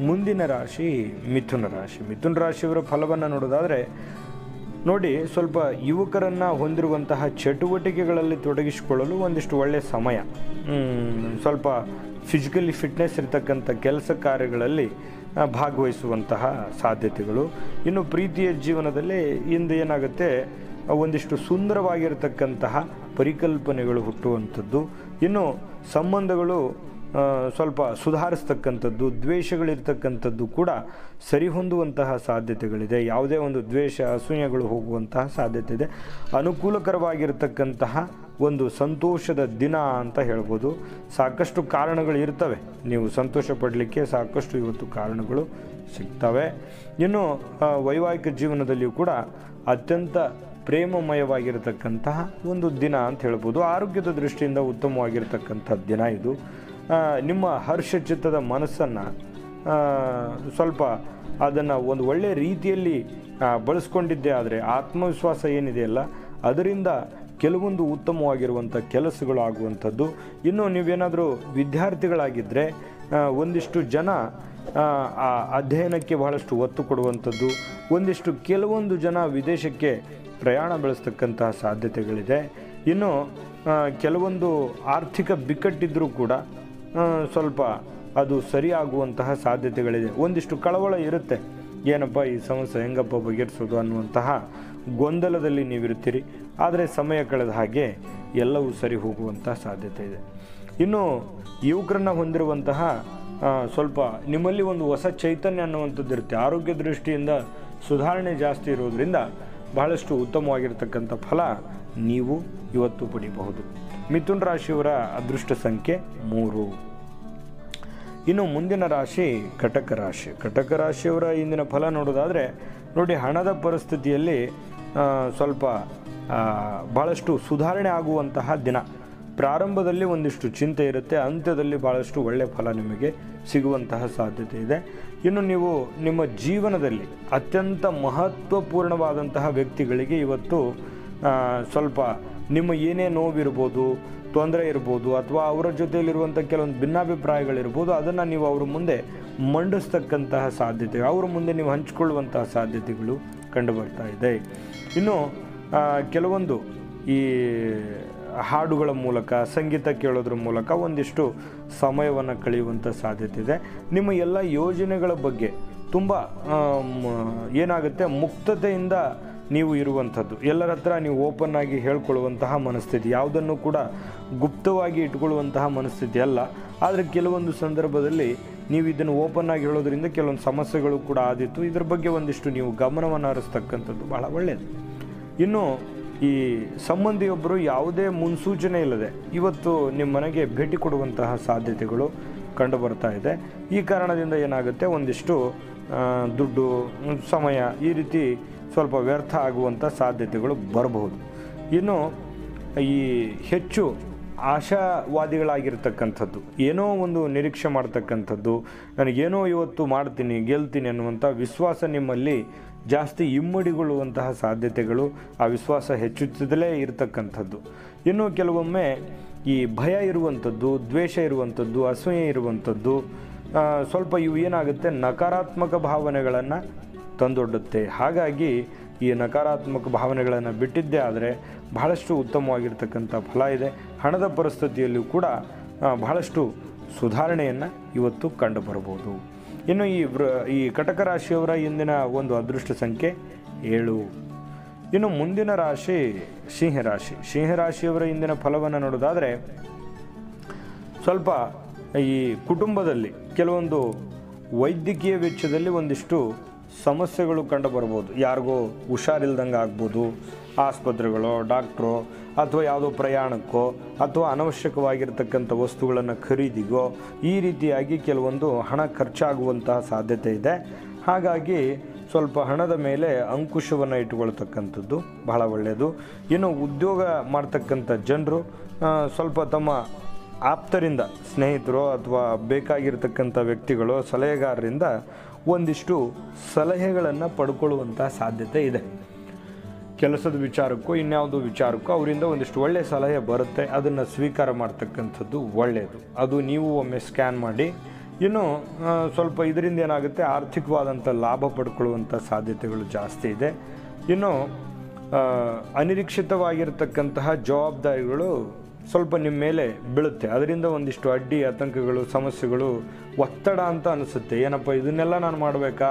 ಮುಂದಿನ ರಾಶಿ ಮಿಥುನ ರಾಶಿ. ಮಿಥುನ ರಾಶಿಯವರ ಫಲವನ್ನು ನೋಡೋದಾದರೆ, ನೋಡಿ, ಸ್ವಲ್ಪ ಯುವಕರನ್ನು ಹೊಂದಿರುವಂತಹ ಚಟುವಟಿಕೆಗಳಲ್ಲಿ ತೊಡಗಿಸಿಕೊಳ್ಳಲು ಒಂದಿಷ್ಟು ಒಳ್ಳೆಯ ಸಮಯ. ಸ್ವಲ್ಪ ಫಿಸಿಕಲಿ ಫಿಟ್ನೆಸ್ ಇರತಕ್ಕಂಥ ಕೆಲಸ ಕಾರ್ಯಗಳಲ್ಲಿ ಭಾಗವಹಿಸುವಂತಹ ಸಾಧ್ಯತೆಗಳು. ಇನ್ನು ಪ್ರೀತಿಯ ಜೀವನದಲ್ಲಿ ಇಂದು ಏನಾಗುತ್ತೆ, ಒಂದಿಷ್ಟು ಸುಂದರವಾಗಿರತಕ್ಕಂತಹ ಪರಿಕಲ್ಪನೆಗಳು ಹುಟ್ಟುವಂಥದ್ದು. ಇನ್ನು ಸಂಬಂಧಗಳು ಸ್ವಲ್ಪ ಸುಧಾರಿಸ್ತಕ್ಕಂಥದ್ದು, ದ್ವೇಷಗಳಿರ್ತಕ್ಕಂಥದ್ದು ಕೂಡ ಸರಿಹೊಂದುವಂತಹ ಸಾಧ್ಯತೆಗಳಿದೆ. ಯಾವುದೇ ಒಂದು ದ್ವೇಷ, ಅಸೂಯೆಗಳು ಹೋಗುವಂತಹ ಸಾಧ್ಯತೆ ಇದೆ ಅನುಕೂಲಕರವಾಗಿರ್ತಕ್ಕಂತಹ ಒಂದು ಸಂತೋಷದ ದಿನ ಅಂತ ಹೇಳ್ಬೋದು. ಸಾಕಷ್ಟು ಕಾರಣಗಳು ಇರ್ತವೆ. ನೀವು ಸಂತೋಷ ಪಡಲಿಕ್ಕೆ ಸಾಕಷ್ಟು ಇವತ್ತು ಕಾರಣಗಳು ಸಿಗ್ತವೆ. ಇನ್ನು ವೈವಾಹಿಕ ಜೀವನದಲ್ಲಿಯೂ ಕೂಡ ಅತ್ಯಂತ ಪ್ರೇಮಮಯವಾಗಿರತಕ್ಕಂತಹ ಒಂದು ದಿನ ಅಂತ ಹೇಳ್ಬೋದು. ಆರೋಗ್ಯದ ದೃಷ್ಟಿಯಿಂದ ಉತ್ತಮವಾಗಿರ್ತಕ್ಕಂಥ ದಿನ ಇದು. ನಿಮ್ಮ ಹರ್ಷಚಿತ್ತದ ಮನಸ್ಸನ್ನು ಸ್ವಲ್ಪ ಅದನ್ನು ಒಂದು ಒಳ್ಳೆಯ ರೀತಿಯಲ್ಲಿ ಬಳಸ್ಕೊಂಡಿದ್ದೆ ಆದರೆ ಆತ್ಮವಿಶ್ವಾಸ ಏನಿದೆಯಲ್ಲ ಅದರಿಂದ ಕೆಲವೊಂದು ಉತ್ತಮವಾಗಿರುವಂಥ ಕೆಲಸಗಳು ಆಗುವಂಥದ್ದು ಇನ್ನು ನೀವೇನಾದರೂ ವಿದ್ಯಾರ್ಥಿಗಳಾಗಿದ್ದರೆ ಒಂದಿಷ್ಟು ಜನ ಆ, ಅಧ್ಯಯನಕ್ಕೆ ಬಹಳಷ್ಟು ಒತ್ತು ಕೊಡುವಂಥದ್ದು ಒಂದಿಷ್ಟು ಕೆಲವೊಂದು ಜನ ವಿದೇಶಕ್ಕೆ ಪ್ರಯಾಣ ಬೆಳೆಸ್ತಕ್ಕಂತಹ ಸಾಧ್ಯತೆಗಳಿದೆ. ಇನ್ನು ಕೆಲವೊಂದು ಆರ್ಥಿಕ ಬಿಕ್ಕಟ್ಟಿದ್ದರೂ ಕೂಡ ಸ್ವಲ್ಪ ಅದು ಸರಿಯಾಗುವಂತಹ ಸಾಧ್ಯತೆಗಳಿದೆ. ಒಂದಿಷ್ಟು ಕಳವಳ ಇರುತ್ತೆ. ಏನಪ್ಪ ಈ ಸಮಸ್ಯೆ ಹೆಂಗಪ್ಪ ಬಗೆಹರಿಸೋದು ಅನ್ನುವಂತಹ ಗೊಂದಲದಲ್ಲಿ ನೀವಿರ್ತೀರಿ ಆದರೆ ಸಮಯ ಕಳೆದ ಹಾಗೆ ಎಲ್ಲವೂ ಸರಿ ಹೋಗುವಂತಹ ಸಾಧ್ಯತೆ ಇದೆ. ಇನ್ನು ಯುವಕರನ್ನ ಹೊಂದಿರುವಂತಹ ಸ್ವಲ್ಪ ನಿಮ್ಮಲ್ಲಿ ಒಂದು ಹೊಸ ಚೈತನ್ಯ ಅನ್ನುವಂಥದ್ದು ಇರುತ್ತೆ. ಆರೋಗ್ಯ ದೃಷ್ಟಿಯಿಂದ ಸುಧಾರಣೆ ಜಾಸ್ತಿ ಇರೋದರಿಂದ ಬಹಳಷ್ಟು ಉತ್ತಮವಾಗಿರ್ತಕ್ಕಂಥ ಫಲ ನೀವು ಇವತ್ತು ಪಡಿಬಹುದು. ಮಿಥುನ್ ರಾಶಿಯವರ ಅದೃಷ್ಟ ಸಂಖ್ಯೆ ಮೂರು. ಇನ್ನು ಮುಂದಿನ ರಾಶಿ ಕಟಕ ರಾಶಿ. ಕಟಕ ರಾಶಿಯವರ ಇಂದಿನ ಫಲ ನೋಡೋದಾದರೆ ನೋಡಿ ಹಣದ ಪರಿಸ್ಥಿತಿಯಲ್ಲಿ ಸ್ವಲ್ಪ ಭಾಳಷ್ಟು ಸುಧಾರಣೆ ಆಗುವಂತಹ ದಿನ. ಪ್ರಾರಂಭದಲ್ಲಿ ಒಂದಿಷ್ಟು ಚಿಂತೆ ಇರುತ್ತೆ, ಅಂತ್ಯದಲ್ಲಿ ಭಾಳಷ್ಟು ಒಳ್ಳೆಯ ಫಲ ನಿಮಗೆ ಸಿಗುವಂತಹ ಸಾಧ್ಯತೆ ಇದೆ. ಇನ್ನು ನೀವು ನಿಮ್ಮ ಜೀವನದಲ್ಲಿ ಅತ್ಯಂತ ಮಹತ್ವಪೂರ್ಣವಾದಂತಹ ವ್ಯಕ್ತಿಗಳಿಗೆ ಇವತ್ತು ಸ್ವಲ್ಪ ನಿಮ್ಮ ಏನೇ ನೋವಿರ್ಬೋದು, ತೊಂದರೆ ಇರ್ಬೋದು, ಅಥವಾ ಅವರ ಜೊತೆಯಲ್ಲಿರುವಂಥ ಕೆಲವೊಂದು ಭಿನ್ನಾಭಿಪ್ರಾಯಗಳಿರ್ಬೋದು, ಅದನ್ನು ನೀವು ಅವ್ರ ಮುಂದೆ ಮಂಡಿಸ್ತಕ್ಕಂತಹ ಸಾಧ್ಯತೆ, ಅವ್ರ ಮುಂದೆ ನೀವು ಹಂಚಿಕೊಳ್ಳುವಂತಹ ಸಾಧ್ಯತೆಗಳು ಕಂಡುಬರ್ತಾ ಇದೆ. ಇನ್ನು ಕೆಲವೊಂದು ಈ ಹಾಡುಗಳ ಮೂಲಕ, ಸಂಗೀತ ಕೇಳೋದ್ರ ಮೂಲಕ ಒಂದಿಷ್ಟು ಸಮಯವನ್ನು ಕಳೆಯುವಂಥ ಸಾಧ್ಯತೆ ಇದೆ. ನಿಮ್ಮ ಎಲ್ಲ ಯೋಜನೆಗಳ ಬಗ್ಗೆ ತುಂಬ ಏನಾಗುತ್ತೆ? ಮುಕ್ತತೆಯಿಂದ ನೀವು ಇರುವಂಥದ್ದು. ಎಲ್ಲರ ಹತ್ರ ನೀವು ಓಪನ್ ಆಗಿ ಹೇಳ್ಕೊಳ್ಳುವಂತಹ ಮನಸ್ಥಿತಿ. ಯಾವುದನ್ನು ಕೂಡ ಗುಪ್ತವಾಗಿ ಇಟ್ಕೊಳ್ಳುವಂತಹ ಮನಸ್ಥಿತಿ ಅಲ್ಲ. ಆದರೆ ಕೆಲವೊಂದು ಸಂದರ್ಭದಲ್ಲಿ ನೀವು ಇದನ್ನು ಓಪನ್ ಆಗಿ ಹೇಳೋದ್ರಿಂದ ಕೆಲವೊಂದು ಸಮಸ್ಯೆಗಳು ಕೂಡ ಆದಿತ್ತು ಇದ್ರ ಬಗ್ಗೆ ಒಂದಿಷ್ಟು ನೀವು ಗಮನವನ್ನು ಹರಿಸ್ತಕ್ಕಂಥದ್ದು ಬಹಳ ಒಳ್ಳೆಯದು ಇನ್ನು ಈ ಸಂಬಂಧಿಯೊಬ್ಬರು ಯಾವುದೇ ಮುನ್ಸೂಚನೆ ಇಲ್ಲದೆ ಇವತ್ತು ನಿಮ್ಮ ಮನೆಗೆ ಭೇಟಿ ಕೊಡುವಂತಹ ಸಾಧ್ಯತೆಗಳು ಕಂಡು ಬರ್ತಾ ಇದೆ. ಈ ಕಾರಣದಿಂದ ಏನಾಗುತ್ತೆ? ಒಂದಿಷ್ಟು ದುಡ್ಡು, ಸಮಯ ಈ ರೀತಿ ಸ್ವಲ್ಪ ವ್ಯರ್ಥ ಆಗುವಂಥ ಸಾಧ್ಯತೆಗಳು ಬರಬಹುದು. ಇನ್ನು ಈ ಹೆಚ್ಚು ಆಶಾವಾದಿಗಳಾಗಿರ್ತಕ್ಕಂಥದ್ದು, ಏನೋ ಒಂದು ನಿರೀಕ್ಷೆ ಮಾಡ್ತಕ್ಕಂಥದ್ದು, ನನಗೇನೋ ಇವತ್ತು ಮಾಡ್ತೀನಿ, ಗೆಲ್ತೀನಿ ಅನ್ನುವಂಥ ವಿಶ್ವಾಸ ನಿಮ್ಮಲ್ಲಿ ಜಾಸ್ತಿ ಇಮ್ಮಡಿಗೊಳ್ಳುವಂತಹ ಸಾಧ್ಯತೆಗಳು ಆ ವಿಶ್ವಾಸ ಹೆಚ್ಚುತ್ತಲೇ ಇರತಕ್ಕಂಥದ್ದು. ಇನ್ನು ಕೆಲವೊಮ್ಮೆ ಈ ಭಯ ಇರುವಂಥದ್ದು, ದ್ವೇಷ ಇರುವಂಥದ್ದು, ಅಸೂಯೆ ಇರುವಂಥದ್ದು ಸ್ವಲ್ಪ ಇವು ಏನಾಗುತ್ತೆ? ನಕಾರಾತ್ಮಕ ಭಾವನೆಗಳನ್ನು ತಂದೊಡ್ಡುತ್ತೆ. ಹಾಗಾಗಿ ಈ ನಕಾರಾತ್ಮಕ ಭಾವನೆಗಳನ್ನು ಬಿಟ್ಟಿದ್ದೇ ಆದರೆ ಬಹಳಷ್ಟು ಉತ್ತಮವಾಗಿರ್ತಕ್ಕಂಥ ಫಲ ಇದೆ. ಹಣದ ಪರಿಸ್ಥಿತಿಯಲ್ಲಿಯೂ ಕೂಡ ಬಹಳಷ್ಟು ಸುಧಾರಣೆಯನ್ನು ಇವತ್ತು ಕಂಡುಬರಬಹುದು. ಇನ್ನು ಈ ಈ ಕಟಕ ರಾಶಿಯವರ ಇಂದಿನ ಒಂದು ಅದೃಷ್ಟ ಸಂಖ್ಯೆ ಏಳು. ಇನ್ನು ಮುಂದಿನ ರಾಶಿ ಸಿಂಹರಾಶಿ ಸಿಂಹರಾಶಿಯವರ ಇಂದಿನ ಫಲವನ್ನು ನೋಡೋದಾದರೆ ಸ್ವಲ್ಪ ಈ ಕುಟುಂಬದಲ್ಲಿ ಕೆಲವೊಂದು ವೈದ್ಯಕೀಯ ವೆಚ್ಚದಲ್ಲಿ ಒಂದಿಷ್ಟು ಸಮಸ್ಯೆಗಳು ಕಂಡು ಬರ್ಬೋದು. ಯಾರಿಗೋ ಹುಷಾರಿಲ್ದಂಗೆ ಆಗ್ಬೋದು. ಆಸ್ಪತ್ರೆಗಳೋ, ಡಾಕ್ಟ್ರೋ ಅಥವಾ ಯಾವುದೋ ಪ್ರಯಾಣಕ್ಕೋ ಅಥವಾ ಅನವಶ್ಯಕವಾಗಿರ್ತಕ್ಕಂಥ ವಸ್ತುಗಳನ್ನು ಖರೀದಿಗೋ ಈ ರೀತಿಯಾಗಿ ಕೆಲವೊಂದು ಹಣ ಖರ್ಚಾಗುವಂತಹ ಸಾಧ್ಯತೆ ಇದೆ. ಹಾಗಾಗಿ ಸ್ವಲ್ಪ ಹಣದ ಮೇಲೆ ಅಂಕುಶವನ್ನು ಇಟ್ಟುಕೊಳ್ತಕ್ಕಂಥದ್ದು ಬಹಳ ಒಳ್ಳೆಯದು. ಇನ್ನು ಉದ್ಯೋಗ ಮಾಡ್ತಕ್ಕಂಥ ಜನರು ಸ್ವಲ್ಪ ತಮ್ಮ ಆಪ್ತರಿಂದ ಸ್ನೇಹಿತರು ಅಥವಾ ಬೇಕಾಗಿರ್ತಕ್ಕಂಥ ವ್ಯಕ್ತಿಗಳು ಸಲಹೆಗಾರರಿಂದ ಒಂದಿಷ್ಟು ಸಲಹೆಗಳನ್ನು ಪಡ್ಕೊಳ್ಳುವಂಥ ಸಾಧ್ಯತೆ ಇದೆ. ಕೆಲಸದ ವಿಚಾರಕ್ಕೂ ಇನ್ಯಾವುದೋ ವಿಚಾರಕ್ಕೂ ಅವರಿಂದ ಒಂದಿಷ್ಟು ಒಳ್ಳೆಯ ಸಲಹೆ ಬರುತ್ತೆ. ಅದನ್ನು ಸ್ವೀಕಾರ ಮಾಡ್ತಕ್ಕಂಥದ್ದು ಒಳ್ಳೆಯದು. ಅದು ನೀವು ಒಮ್ಮೆ ಸ್ಕ್ಯಾನ್ ಮಾಡಿ ಇನ್ನು ಸ್ವಲ್ಪ ಇದರಿಂದ ಏನಾಗುತ್ತೆ ಆರ್ಥಿಕವಾದಂಥ ಲಾಭ ಪಡ್ಕೊಳ್ಳುವಂಥ ಸಾಧ್ಯತೆಗಳು ಜಾಸ್ತಿ ಇದೆ. ಇನ್ನು ಅನಿರೀಕ್ಷಿತವಾಗಿರತಕ್ಕಂತಹ ಜವಾಬ್ದಾರಿಗಳು ಸ್ವಲ್ಪ ನಿಮ್ಮ ಮೇಲೆ ಬೀಳುತ್ತೆ. ಅದರಿಂದ ಒಂದಿಷ್ಟು ಅಡ್ಡಿ, ಆತಂಕಗಳು, ಸಮಸ್ಯೆಗಳು ಒತ್ತಡ ಅಂತ ಅನಿಸುತ್ತೆ. ಏನಪ್ಪ, ಇದನ್ನೆಲ್ಲ ನಾನು ಮಾಡಬೇಕಾ?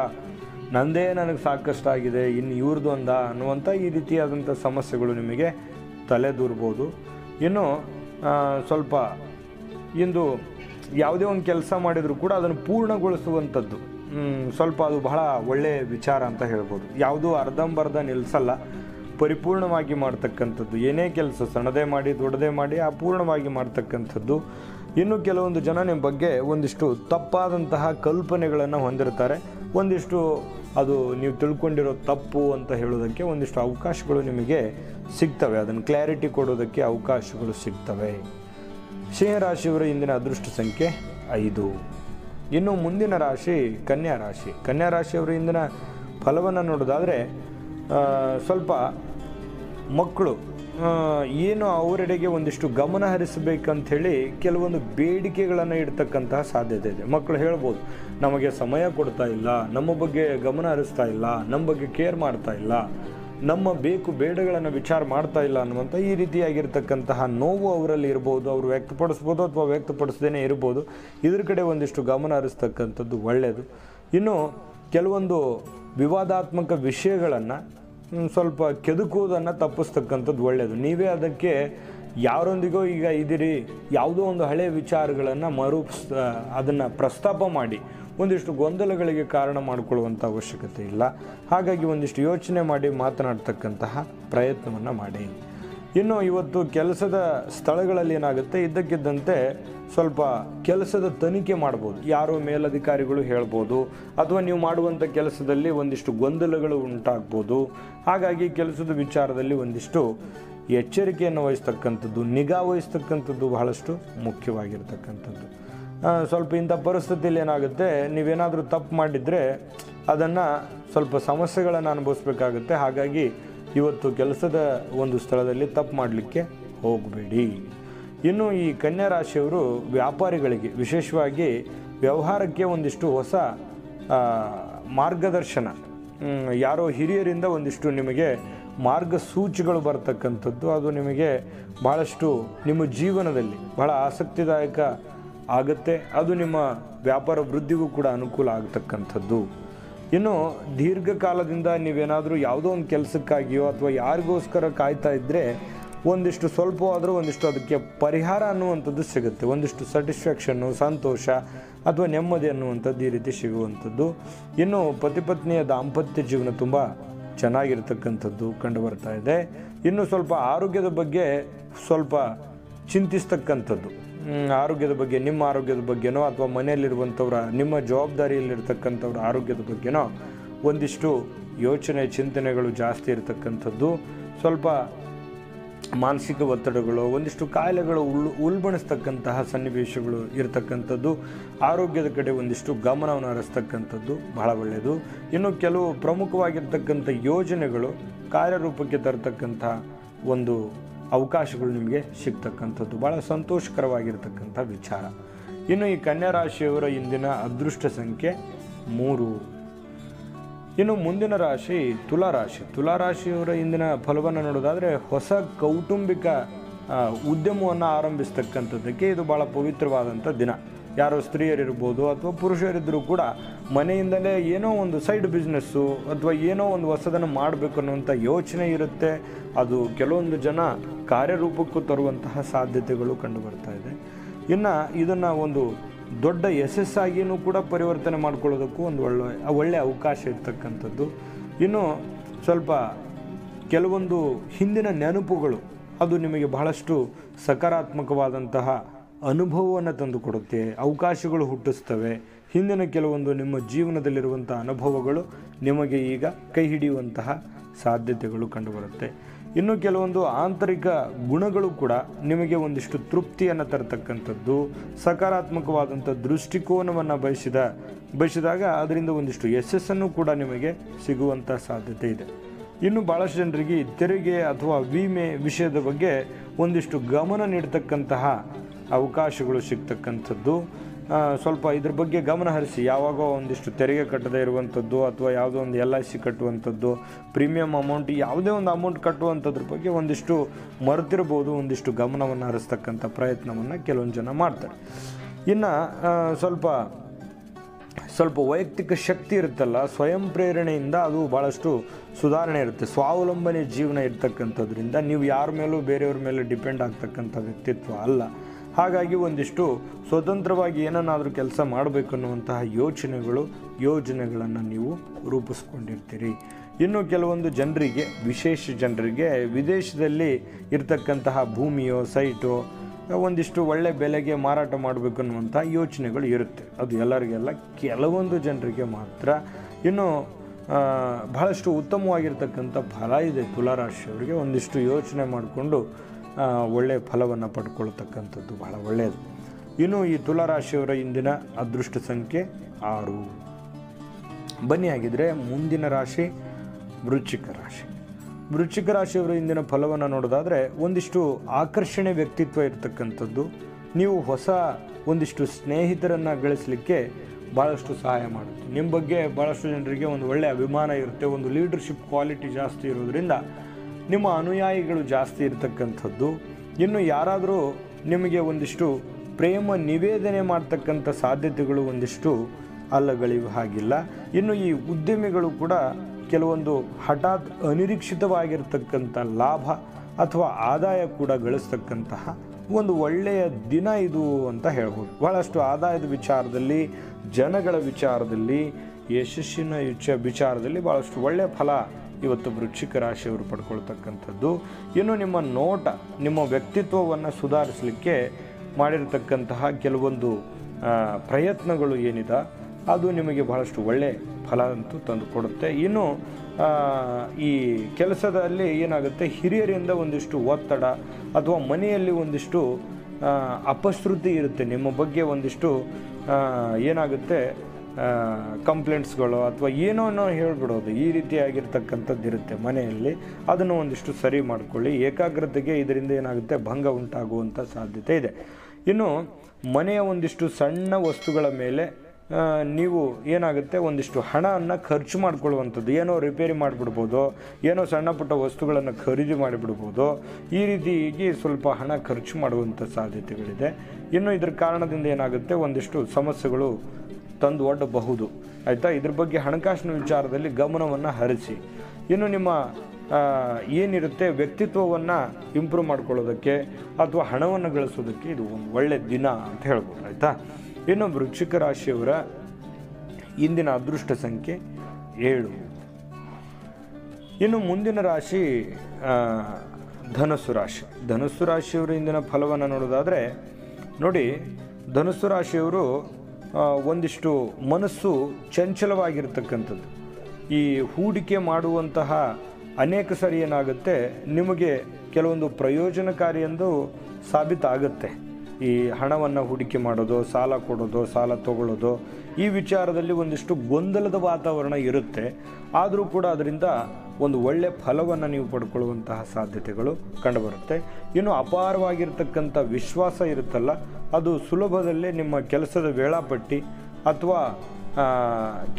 ನಂದೇ ನನಗೆ ಸಾಕಷ್ಟು ಆಗಿದೆ ಇನ್ನು ಇವ್ರದ್ದು ಒಂದ ಅನ್ನುವಂಥ ಈ ರೀತಿಯಾದಂಥ ಸಮಸ್ಯೆಗಳು ನಿಮಗೆ ತಲೆದೂರ್ಬೋದು. ಇನ್ನು ಸ್ವಲ್ಪ ಇಂದು ಯಾವುದೇ ಒಂದು ಕೆಲಸ ಮಾಡಿದರೂ ಕೂಡ ಅದನ್ನು ಪೂರ್ಣಗೊಳಿಸುವಂಥದ್ದು. ಸ್ವಲ್ಪ ಅದು ಬಹಳ ಒಳ್ಳೆಯ ವಿಚಾರ ಅಂತ ಹೇಳ್ಬೋದು. ಯಾವುದೂ ಅರ್ಧಂಬರ್ಧ ನಿಲ್ಲಿಸಲ್ಲ ಪರಿಪೂರ್ಣವಾಗಿ ಮಾಡ್ತಕ್ಕಂಥದ್ದು. ಏನೇ ಕೆಲಸ ಸಣ್ಣದೇ ಮಾಡಿ, ದೊಡ್ಡದೇ ಮಾಡಿ, ಆ ಪೂರ್ಣವಾಗಿ ಮಾಡ್ತಕ್ಕಂಥದ್ದು. ಇನ್ನು ಕೆಲವೊಂದು ಜನ ನಿಮ್ಮ ಬಗ್ಗೆ ಒಂದಿಷ್ಟು ತಪ್ಪಾದಂತಹ ಕಲ್ಪನೆಗಳನ್ನು ಹೊಂದಿರ್ತಾರೆ. ಒಂದಿಷ್ಟು ಅದು ನೀವು ತಿಳ್ಕೊಂಡಿರೋ ತಪ್ಪು ಅಂತ ಹೇಳೋದಕ್ಕೆ ಒಂದಿಷ್ಟು ಅವಕಾಶಗಳು ನಿಮಗೆ ಸಿಗ್ತವೆ. ಅದನ್ನು ಕ್ಲಾರಿಟಿ ಕೊಡೋದಕ್ಕೆ ಅವಕಾಶಗಳು ಸಿಗ್ತವೆ. ಸಿಂಹರಾಶಿಯವರ ಇಂದಿನ ಅದೃಷ್ಟ ಸಂಖ್ಯೆ ಐದು. ಇನ್ನು ಮುಂದಿನ ರಾಶಿ ಕನ್ಯಾ ರಾಶಿ. ಕನ್ಯಾ ರಾಶಿಯವರ ಇಂದಿನ ಫಲವನ್ನು ನೋಡೋದಾದರೆ ಸ್ವಲ್ಪ ಮಕ್ಕಳು ಏನು ಅವರೆಡೆಗೆ ಒಂದಿಷ್ಟು ಗಮನ ಹರಿಸಬೇಕಂಥೇಳಿ ಕೆಲವೊಂದು ಬೇಡಿಕೆಗಳನ್ನು ಇಡ್ತಕ್ಕಂತಹ ಸಾಧ್ಯತೆ ಇದೆ. ಮಕ್ಕಳು ಹೇಳ್ಬೋದು, ನಮಗೆ ಸಮಯ ಕೊಡ್ತಾ ಇಲ್ಲ, ನಮ್ಮ ಬಗ್ಗೆ ಗಮನ ಹರಿಸ್ತಾ ಇಲ್ಲ, ನಮ್ಮ ಬಗ್ಗೆ ಕೇರ್ ಮಾಡ್ತಾ ಇಲ್ಲ ನಮ್ಮ ಬೇಕು ಬೇಡಗಳನ್ನು ವಿಚಾರ ಮಾಡ್ತಾ ಇಲ್ಲ ಅನ್ನುವಂಥ ಈ ರೀತಿಯಾಗಿರ್ತಕ್ಕಂತಹ ನೋವು ಅವರಲ್ಲಿ ಇರ್ಬೋದು, ಅವರು ವ್ಯಕ್ತಪಡಿಸ್ಬೋದು ಅಥವಾ ವ್ಯಕ್ತಪಡಿಸ್ದೇನೆ ಇರ್ಬೋದು, ಇದ್ರ ಕಡೆ ಒಂದಿಷ್ಟು ಗಮನ ಹರಿಸ್ತಕ್ಕಂಥದ್ದು ಒಳ್ಳೆಯದು ಇನ್ನು ಕೆಲವೊಂದು ವಿವಾದಾತ್ಮಕ ವಿಷಯಗಳನ್ನು ಸ್ವಲ್ಪ ಕೆದಕುವುದನ್ನು ತಪ್ಪಿಸ್ತಕ್ಕಂಥದ್ದು ಒಳ್ಳೆಯದು ನೀವೇ ಅದಕ್ಕೆ ಯಾರೊಂದಿಗೋ ಈಗ ಇದ್ದೀರಿ ಯಾವುದೋ ಒಂದು ಹಳೆಯ ವಿಚಾರಗಳನ್ನು ಮರು ಅದನ್ನು ಪ್ರಸ್ತಾಪ ಮಾಡಿ ಒಂದಿಷ್ಟು ಗೊಂದಲಗಳಿಗೆ ಕಾರಣ ಮಾಡಿಕೊಳ್ಳುವಂಥ ಅವಶ್ಯಕತೆ ಇಲ್ಲ. ಹಾಗಾಗಿ ಒಂದಿಷ್ಟು ಯೋಚನೆ ಮಾಡಿ ಮಾತನಾಡ್ತಕ್ಕಂತಹ ಪ್ರಯತ್ನವನ್ನು ಮಾಡಿ. ಇನ್ನು ಇವತ್ತು ಕೆಲಸದ ಸ್ಥಳಗಳಲ್ಲಿ ಏನಾಗುತ್ತೆ? ಇದ್ದಕ್ಕಿದ್ದಂತೆ ಸ್ವಲ್ಪ ಕೆಲಸದ ತನಿಖೆ ಮಾಡ್ಬೋದು. ಯಾರೋ ಮೇಲಧಿಕಾರಿಗಳು ಹೇಳ್ಬೋದು. ಅಥವಾ ನೀವು ಮಾಡುವಂಥ ಕೆಲಸದಲ್ಲಿ ಒಂದಿಷ್ಟು ಗೊಂದಲಗಳು ಉಂಟಾಗ್ಬೋದು. ಹಾಗಾಗಿ ಕೆಲಸದ ವಿಚಾರದಲ್ಲಿ ಒಂದಿಷ್ಟು ಎಚ್ಚರಿಕೆಯನ್ನು ವಹಿಸ್ತಕ್ಕಂಥದ್ದು, ನಿಗಾ ವಹಿಸ್ತಕ್ಕಂಥದ್ದು ಬಹಳಷ್ಟು ಮುಖ್ಯವಾಗಿರ್ತಕ್ಕಂಥದ್ದು. ಸ್ವಲ್ಪ ಇಂಥ ಪರಿಸ್ಥಿತಿಯಲ್ಲಿ ಏನಾಗುತ್ತೆ, ನೀವೇನಾದರೂ ತಪ್ಪು ಮಾಡಿದರೆ ಅದನ್ನು ಸ್ವಲ್ಪ ಸಮಸ್ಯೆಗಳನ್ನು ಅನುಭವಿಸ್ಬೇಕಾಗುತ್ತೆ. ಹಾಗಾಗಿ ಇವತ್ತು ಕೆಲಸದ ಒಂದು ಸ್ಥಳದಲ್ಲಿ ತಪ್ಪು ಮಾಡಲಿಕ್ಕೆ ಹೋಗಬೇಡಿ. ಇನ್ನು ಈ ಕನ್ಯಾ ರಾಶಿಯವರು ವ್ಯಾಪಾರಿಗಳಿಗೆ, ವಿಶೇಷವಾಗಿ ವ್ಯವಹಾರಕ್ಕೆ ಒಂದಿಷ್ಟು ಹೊಸ ಮಾರ್ಗದರ್ಶನ. ಯಾರೋ ಹಿರಿಯರಿಂದ ಒಂದಿಷ್ಟು ನಿಮಗೆ ಮಾರ್ಗಸೂಚಿಗಳು ಬರ್ತಕ್ಕಂಥದ್ದು. ಅದು ನಿಮಗೆ ಬಹಳಷ್ಟು ನಿಮ್ಮ ಜೀವನದಲ್ಲಿ ಬಹಳ ಆಸಕ್ತಿದಾಯಕ ಆಗುತ್ತೆ. ಅದು ನಿಮ್ಮ ವ್ಯಾಪಾರ ವೃದ್ಧಿಗೂ ಕೂಡ ಅನುಕೂಲ ಆಗತಕ್ಕಂಥದ್ದು. ಇನ್ನು ದೀರ್ಘಕಾಲದಿಂದ ನೀವೇನಾದರೂ ಯಾವುದೋ ಒಂದು ಕೆಲಸಕ್ಕಾಗಿಯೋ ಅಥವಾ ಯಾರಿಗೋಸ್ಕರ ಕಾಯ್ತಾ ಇದ್ದರೆ ಒಂದಿಷ್ಟು ಸ್ವಲ್ಪ ಆದರೂ ಒಂದಿಷ್ಟು ಅದಕ್ಕೆ ಪರಿಹಾರ ಅನ್ನುವಂಥದ್ದು ಸಿಗುತ್ತೆ. ಒಂದಿಷ್ಟು ಸ್ಯಾಟಿಸ್ಫ್ಯಾಕ್ಷನ್ನು ಸಂತೋಷ ಅಥವಾ ನೆಮ್ಮದಿ ಅನ್ನುವಂಥದ್ದು ಈ ರೀತಿ ಸಿಗುವಂಥದ್ದು. ಇನ್ನು ಪತಿ ಪತ್ನಿಯ ದಾಂಪತ್ಯ ಜೀವನ ತುಂಬ ಚೆನ್ನಾಗಿರ್ತಕ್ಕಂಥದ್ದು ಕಂಡು ಬರ್ತಾ ಇದೆ. ಇನ್ನು ಸ್ವಲ್ಪ ಆರೋಗ್ಯದ ಬಗ್ಗೆ ಸ್ವಲ್ಪ ಚಿಂತಿಸ್ತಕ್ಕಂಥದ್ದು. ಆರೋಗ್ಯದ ಬಗ್ಗೆ, ನಿಮ್ಮ ಆರೋಗ್ಯದ ಬಗ್ಗೆನೋ ಅಥವಾ ಮನೆಯಲ್ಲಿರುವಂಥವ್ರ, ನಿಮ್ಮ ಜವಾಬ್ದಾರಿಯಲ್ಲಿರ್ತಕ್ಕಂಥವ್ರ ಆರೋಗ್ಯದ ಬಗ್ಗೆನೋ ಒಂದಿಷ್ಟು ಯೋಚನೆ, ಚಿಂತನೆಗಳು ಜಾಸ್ತಿ ಇರತಕ್ಕಂಥದ್ದು. ಸ್ವಲ್ಪ ಮಾನಸಿಕ ಒತ್ತಡಗಳು, ಒಂದಿಷ್ಟು ಕಾಯಿಲೆಗಳು ಉಳ್, ಉಲ್ಬಣಿಸ್ತಕ್ಕಂತಹ ಸನ್ನಿವೇಶಗಳು ಇರತಕ್ಕಂಥದ್ದು. ಆರೋಗ್ಯದ ಕಡೆ ಒಂದಿಷ್ಟು ಗಮನವನ್ನು ಹರಿಸ್ತಕ್ಕಂಥದ್ದು ಬಹಳ ಒಳ್ಳೆಯದು. ಇನ್ನು ಕೆಲವು ಪ್ರಮುಖವಾಗಿರ್ತಕ್ಕಂಥ ಯೋಜನೆಗಳು ಕಾರ್ಯರೂಪಕ್ಕೆ ತರತಕ್ಕಂಥ ಒಂದು ಅವಕಾಶಗಳು ನಿಮಗೆ ಸಿಗ್ತಕ್ಕಂಥದ್ದು. ಭಾಳ ಸಂತೋಷಕರವಾಗಿರ್ತಕ್ಕಂಥ ವಿಚಾರ. ಇನ್ನು ಈ ಕನ್ಯಾ ರಾಶಿಯವರ ಇಂದಿನ ಅದೃಷ್ಟ ಸಂಖ್ಯೆ ಮೂರು. ಇನ್ನು ಮುಂದಿನ ರಾಶಿ ತುಲಾ ರಾಶಿ. ತುಲಾ ರಾಶಿಯವರ ಇಂದಿನ ಫಲವನ್ನು ನೋಡೋದಾದರೆ ಹೊಸ ಕೌಟುಂಬಿಕ ಉದ್ಯಮವನ್ನು ಆರಂಭಿಸ್ತಕ್ಕಂಥದ್ದಕ್ಕೆ ಇದು ಭಾಳ ಪವಿತ್ರವಾದಂಥ ದಿನ. ಯಾರೋ ಸ್ತ್ರೀಯರಿರ್ಬೋದು ಅಥವಾ ಪುರುಷರಿದ್ದರೂ ಕೂಡ ಮನೆಯಿಂದಲೇ ಏನೋ ಒಂದು ಸೈಡ್ ಬಿಸ್ನೆಸ್ಸು ಅಥವಾ ಏನೋ ಒಂದು ಹೊಸದನ್ನು ಮಾಡಬೇಕು ಅನ್ನುವಂಥ ಯೋಚನೆ ಇರುತ್ತೆ. ಅದು ಕೆಲವೊಂದು ಜನ ಕಾರ್ಯರೂಪಕ್ಕೂ ತರುವಂತಹ ಸಾಧ್ಯತೆಗಳು ಕಂಡು ಬರ್ತಾ ಇದೆ. ಇನ್ನು ಇದನ್ನು ಒಂದು ದೊಡ್ಡ ಯಶಸ್ಸಾಗಿಯೂ ಕೂಡ ಪರಿವರ್ತನೆ ಮಾಡ್ಕೊಳ್ಳೋದಕ್ಕೂ ಒಂದು ಒಳ್ಳೆ ಒಳ್ಳೆಯ ಅವಕಾಶ ಇರ್ತಕ್ಕಂಥದ್ದು. ಇನ್ನು ಸ್ವಲ್ಪ ಕೆಲವೊಂದು ಹಿಂದಿನ ನೆನಪುಗಳು, ಅದು ನಿಮಗೆ ಬಹಳಷ್ಟು ಸಕಾರಾತ್ಮಕವಾದಂತಹ ಅನುಭವವನ್ನು ತಂದುಕೊಡುತ್ತೆ ಅವಕಾಶಗಳು ಹುಟ್ಟಿಸ್ತವೆ. ಹಿಂದಿನ ಕೆಲವೊಂದು ನಿಮ್ಮ ಜೀವನದಲ್ಲಿರುವಂಥ ಅನುಭವಗಳು ನಿಮಗೆ ಈಗ ಕೈ ಹಿಡಿಯುವಂತಹ ಸಾಧ್ಯತೆಗಳು ಕಂಡುಬರುತ್ತೆ. ಇನ್ನು ಕೆಲವೊಂದು ಆಂತರಿಕ ಗುಣಗಳು ಕೂಡ ನಿಮಗೆ ಒಂದಿಷ್ಟು ತೃಪ್ತಿಯನ್ನು ತರತಕ್ಕಂಥದ್ದು, ಸಕಾರಾತ್ಮಕವಾದಂಥ ದೃಷ್ಟಿಕೋನವನ್ನು ಬಯಸಿದ, ಬಯಸಿದಾಗ ಅದರಿಂದ ಒಂದಿಷ್ಟು ಯಶಸ್ಸನ್ನು ಕೂಡ ನಿಮಗೆ ಸಿಗುವಂಥ ಸಾಧ್ಯತೆ ಇದೆ. ಇನ್ನು ಭಾಳಷ್ಟು ಜನರಿಗೆ ತೆರಿಗೆ ಅಥವಾ ವಿಮೆ ವಿಷಯದ ಬಗ್ಗೆ ಒಂದಿಷ್ಟು ಗಮನ ನೀಡ್ತಕ್ಕಂತಹ ಅವಕಾಶಗಳು ಸಿಗ್ತಕ್ಕಂಥದ್ದು. ಸ್ವಲ್ಪ ಇದ್ರ ಬಗ್ಗೆ ಗಮನ ಹರಿಸಿ. ಯಾವಾಗ ಒಂದಿಷ್ಟು ತೆರಿಗೆ ಕಟ್ಟದೇ ಇರುವಂಥದ್ದು ಅಥವಾ ಯಾವುದೋ ಒಂದು ಎಲ್ ಐ ಸಿ ಕಟ್ಟುವಂಥದ್ದು ಪ್ರೀಮಿಯಂ ಅಮೌಂಟ್ ಯಾವುದೇ ಒಂದು ಅಮೌಂಟ್ ಕಟ್ಟುವಂಥದ್ರ ಬಗ್ಗೆ ಒಂದಿಷ್ಟು ಮರೆತಿರ್ಬೋದು, ಒಂದಿಷ್ಟು ಗಮನವನ್ನು ಹರಿಸ್ತಕ್ಕಂಥ ಪ್ರಯತ್ನವನ್ನು ಕೆಲವೊಂದು ಜನ ಮಾಡ್ತಾರೆ. ಇನ್ನು ಸ್ವಲ್ಪ ಸ್ವಲ್ಪ ವೈಯಕ್ತಿಕ ಶಕ್ತಿ ಇರುತ್ತಲ್ಲ, ಸ್ವಯಂ ಪ್ರೇರಣೆಯಿಂದ ಅದು ಭಾಳಷ್ಟು ಸುಧಾರಣೆ ಇರುತ್ತೆ. ಸ್ವಾವಲಂಬನೆ ಜೀವನ ಇರ್ತಕ್ಕಂಥದ್ರಿಂದ ನೀವು ಯಾರ ಮೇಲೂ ಬೇರೆಯವ್ರ ಮೇಲೆ ಡಿಪೆಂಡ್ ಆಗ್ತಕ್ಕಂಥ ವ್ಯಕ್ತಿತ್ವ ಅಲ್ಲ. ಹಾಗಾಗಿ ಒಂದಿಷ್ಟು ಸ್ವತಂತ್ರವಾಗಿ ಏನನ್ನಾದರೂ ಕೆಲಸ ಮಾಡಬೇಕು ಅನ್ನುವಂತಹ ಯೋಚನೆಗಳು, ಯೋಜನೆಗಳನ್ನು ನೀವು ರೂಪಿಸ್ಕೊಂಡಿರ್ತೀರಿ. ಇನ್ನು ಕೆಲವೊಂದು ಜನರಿಗೆ, ವಿಶೇಷ ಜನರಿಗೆ, ವಿದೇಶದಲ್ಲಿ ಇರತಕ್ಕಂತಹ ಭೂಮಿಯೋ, ಸೈಟೋ, ಒಂದಿಷ್ಟು ಒಳ್ಳೆ ಬೆಲೆಗೆ ಮಾರಾಟ ಮಾಡಬೇಕು ಅನ್ನುವಂಥ ಯೋಚನೆಗಳು ಇರುತ್ತೆ. ಅದು ಎಲ್ಲರಿಗೆಲ್ಲ ಕೆಲವೊಂದು ಜನರಿಗೆ ಮಾತ್ರ. ಇನ್ನು ಬಹಳಷ್ಟು ಉತ್ತಮವಾಗಿರ್ತಕ್ಕಂಥ ಫಲ ಇದೆ ತುಲಾರಾಶಿಯವರಿಗೆ. ಒಂದಿಷ್ಟು ಯೋಚನೆ ಮಾಡಿಕೊಂಡು ಒಳ್ಳೆಯ ಫಲವನ್ನು ಪಡ್ಕೊಳ್ತಕ್ಕಂಥದ್ದು ಬಹಳ ಒಳ್ಳೆಯದು ಇನ್ನು ಈ ತುಲಾರಾಶಿಯವರ ಇಂದಿನ ಅದೃಷ್ಟ ಸಂಖ್ಯೆ ಆರು. ಬನ್ನಿ ಆಗಿದ್ರೆ ಮುಂದಿನ ರಾಶಿ ವೃಶ್ಚಿಕ ರಾಶಿ. ವೃಶ್ಚಿಕ ರಾಶಿಯವರ ಇಂದಿನ ಫಲವನ್ನು ನೋಡೋದಾದರೆ ಒಂದಿಷ್ಟು ಆಕರ್ಷಣೆ ವ್ಯಕ್ತಿತ್ವ ಇರತಕ್ಕಂಥದ್ದು. ನೀವು ಹೊಸ ಒಂದಿಷ್ಟು ಸ್ನೇಹಿತರನ್ನು ಗಳಿಸಲಿಕ್ಕೆ ಭಾಳಷ್ಟು ಸಹಾಯ ಮಾಡುತ್ತೆ. ನಿಮ್ಮ ಬಗ್ಗೆ ಭಾಳಷ್ಟು ಜನರಿಗೆ ಒಂದು ಒಳ್ಳೆಯ ಅಭಿಮಾನ ಇರುತ್ತೆ, ಒಂದು ಲೀಡರ್ಶಿಪ್ ಕ್ವಾಲಿಟಿ ಜಾಸ್ತಿ ಇರೋದ್ರಿಂದ ನಿಮ್ಮ ಅನುಯಾಯಿಗಳು ಜಾಸ್ತಿ ಇರತಕ್ಕಂಥದ್ದು, ಇನ್ನು ಯಾರಾದರೂ ನಿಮಗೆ ಒಂದಿಷ್ಟು ಪ್ರೇಮ ನಿವೇದನೆ ಮಾಡ್ತಕ್ಕಂಥ ಸಾಧ್ಯತೆಗಳು ಒಂದಿಷ್ಟು ಅಲ್ಲಗಳಿವೆ ಹಾಗಿಲ್ಲ. ಇನ್ನು ಈ ಉದ್ಯಮಿಗಳು ಕೂಡ ಕೆಲವೊಂದು ಹಠಾತ್ ಅನಿರೀಕ್ಷಿತವಾಗಿರ್ತಕ್ಕಂಥ ಲಾಭ ಅಥವಾ ಆದಾಯ ಕೂಡ ಗಳಿಸ್ತಕ್ಕಂತಹ ಒಂದು ಒಳ್ಳೆಯ ದಿನ ಇದು ಅಂತ ಹೇಳ್ಬೋದು. ಬಹಳಷ್ಟು ಆದಾಯದ ವಿಚಾರದಲ್ಲಿ, ಜನಗಳ ವಿಚಾರದಲ್ಲಿ, ಯಶಸ್ಸಿನ ವಿಚ ವಿಚಾರದಲ್ಲಿ ಭಾಳಷ್ಟು ಒಳ್ಳೆಯ ಫಲ ಇವತ್ತು ವೃಶ್ಚಿಕ ರಾಶಿಯವರು ಪಡ್ಕೊಳ್ತಕ್ಕಂಥದ್ದು. ಇನ್ನು ನಿಮ್ಮ ನೋಟ, ನಿಮ್ಮ ವ್ಯಕ್ತಿತ್ವವನ್ನು ಸುಧಾರಿಸಲಿಕ್ಕೆ ಮಾಡಿರತಕ್ಕಂತಹ ಕೆಲವೊಂದು ಪ್ರಯತ್ನಗಳು ಏನಿದೆ, ಅದು ನಿಮಗೆ ಬಹಳಷ್ಟು ಒಳ್ಳೆ ಫಲ ಅಂತೂ ತಂದು ಕೊಡುತ್ತೆ. ಇನ್ನು ಈ ಕೆಲಸದಲ್ಲಿ ಏನಾಗುತ್ತೆ, ಹಿರಿಯರಿಂದ ಒಂದಿಷ್ಟು ಒತ್ತಡ ಅಥವಾ ಮನೆಯಲ್ಲಿ ಒಂದಿಷ್ಟು ಅಪಶ್ರುತಿ ಇರುತ್ತೆ. ನಿಮ್ಮ ಬಗ್ಗೆ ಒಂದಿಷ್ಟು ಏನಾಗುತ್ತೆ ಕಂಪ್ಲೇಂಟ್ಸ್ಗಳು ಅಥವಾ ಏನೋ ಹೇಳ್ಬಿಡೋದು, ಈ ರೀತಿಯಾಗಿರ್ತಕ್ಕಂಥದ್ದು ಇರುತ್ತೆ ಮನೆಯಲ್ಲಿ. ಅದನ್ನು ಒಂದಿಷ್ಟು ಸರಿ ಮಾಡಿಕೊಳ್ಳಿ. ಏಕಾಗ್ರತೆಗೆ ಇದರಿಂದ ಏನಾಗುತ್ತೆ? ಭಂಗ ಉಂಟಾಗುವಂಥ ಸಾಧ್ಯತೆ ಇದೆ. ಇನ್ನು ಮನೆಯ ಒಂದಿಷ್ಟು ಸಣ್ಣ ವಸ್ತುಗಳ ಮೇಲೆ ನೀವು ಏನಾಗುತ್ತೆ? ಒಂದಿಷ್ಟು ಹಣವನ್ನು ಖರ್ಚು ಮಾಡ್ಕೊಳ್ಳುವಂಥದ್ದು. ಏನೋ ರಿಪೇರಿ ಮಾಡಿಬಿಡ್ಬೋದು, ಏನೋ ಸಣ್ಣ ಪುಟ್ಟ ವಸ್ತುಗಳನ್ನು ಖರೀದಿ ಮಾಡಿಬಿಡ್ಬೋದು. ಈ ರೀತಿಯಾಗಿ ಸ್ವಲ್ಪ ಹಣ ಖರ್ಚು ಮಾಡುವಂಥ ಸಾಧ್ಯತೆಗಳಿದೆ. ಇನ್ನು ಇದರ ಕಾರಣದಿಂದ ಏನಾಗುತ್ತೆ? ಒಂದಿಷ್ಟು ಸಮಸ್ಯೆಗಳು ತಂದು ಒಡ್ಡಬಹುದು ಆಯಿತಾ? ಇದ್ರ ಬಗ್ಗೆ ಹಣಕಾಸಿನ ವಿಚಾರದಲ್ಲಿ ಗಮನವನ್ನು ಹರಿಸಿ. ಇನ್ನು ನಿಮ್ಮ ಏನಿರುತ್ತೆ ವ್ಯಕ್ತಿತ್ವವನ್ನು ಇಂಪ್ರೂವ್ ಮಾಡ್ಕೊಳ್ಳೋದಕ್ಕೆ ಅಥವಾ ಹಣವನ್ನು ಗಳಿಸೋದಕ್ಕೆ ಇದು ಒಂದು ಒಳ್ಳೆಯ ದಿನ ಅಂತ ಹೇಳ್ಬೋದು, ಆಯಿತಾ? ಇನ್ನು ವೃಶ್ಚಿಕ ರಾಶಿಯವರ ಇಂದಿನ ಅದೃಷ್ಟ ಸಂಖ್ಯೆ ಏಳು. ಇನ್ನು ಮುಂದಿನ ರಾಶಿ ಧನಸ್ಸು ರಾಶಿ. ಧನುಸ್ಸು ರಾಶಿಯವರ ಇಂದಿನ ಫಲವನ್ನು ನೋಡೋದಾದರೆ, ನೋಡಿ, ಧನುಸ್ಸು ರಾಶಿಯವರು ಒಂದಿಷ್ಟು ಮನಸ್ಸು ಚಂಚಲವಾಗಿರ್ತಕ್ಕಂಥದ್ದು. ಈ ಹೂಡಿಕೆ ಮಾಡುವಂತಹ ಅನೇಕ ಸರಿ ಏನಾಗುತ್ತೆ ನಿಮಗೆ ಕೆಲವೊಂದು ಪ್ರಯೋಜನಕಾರಿ ಎಂದು ಸಾಬೀತಾಗುತ್ತೆ. ಈ ಹಣವನ್ನು ಹೂಡಿಕೆ ಮಾಡೋದು, ಸಾಲ ಕೊಡೋದು, ಸಾಲ ತಗೊಳ್ಳೋದು, ಈ ವಿಚಾರದಲ್ಲಿ ಒಂದಿಷ್ಟು ಗೊಂದಲದ ವಾತಾವರಣ ಇರುತ್ತೆ. ಆದರೂ ಕೂಡ ಅದರಿಂದ ಒಂದು ಒಳ್ಳೆಯ ಫಲವನ್ನು ನೀವು ಪಡ್ಕೊಳ್ಳುವಂತಹ ಸಾಧ್ಯತೆಗಳು ಕಂಡುಬರುತ್ತೆ. ಇನ್ನು ಅಪಾರವಾಗಿರ್ತಕ್ಕಂಥ ವಿಶ್ವಾಸ ಇರುತ್ತಲ್ಲ, ಅದು ಸುಲಭದಲ್ಲೇ ನಿಮ್ಮ ಕೆಲಸದ ವೇಳಾಪಟ್ಟಿ ಅಥವಾ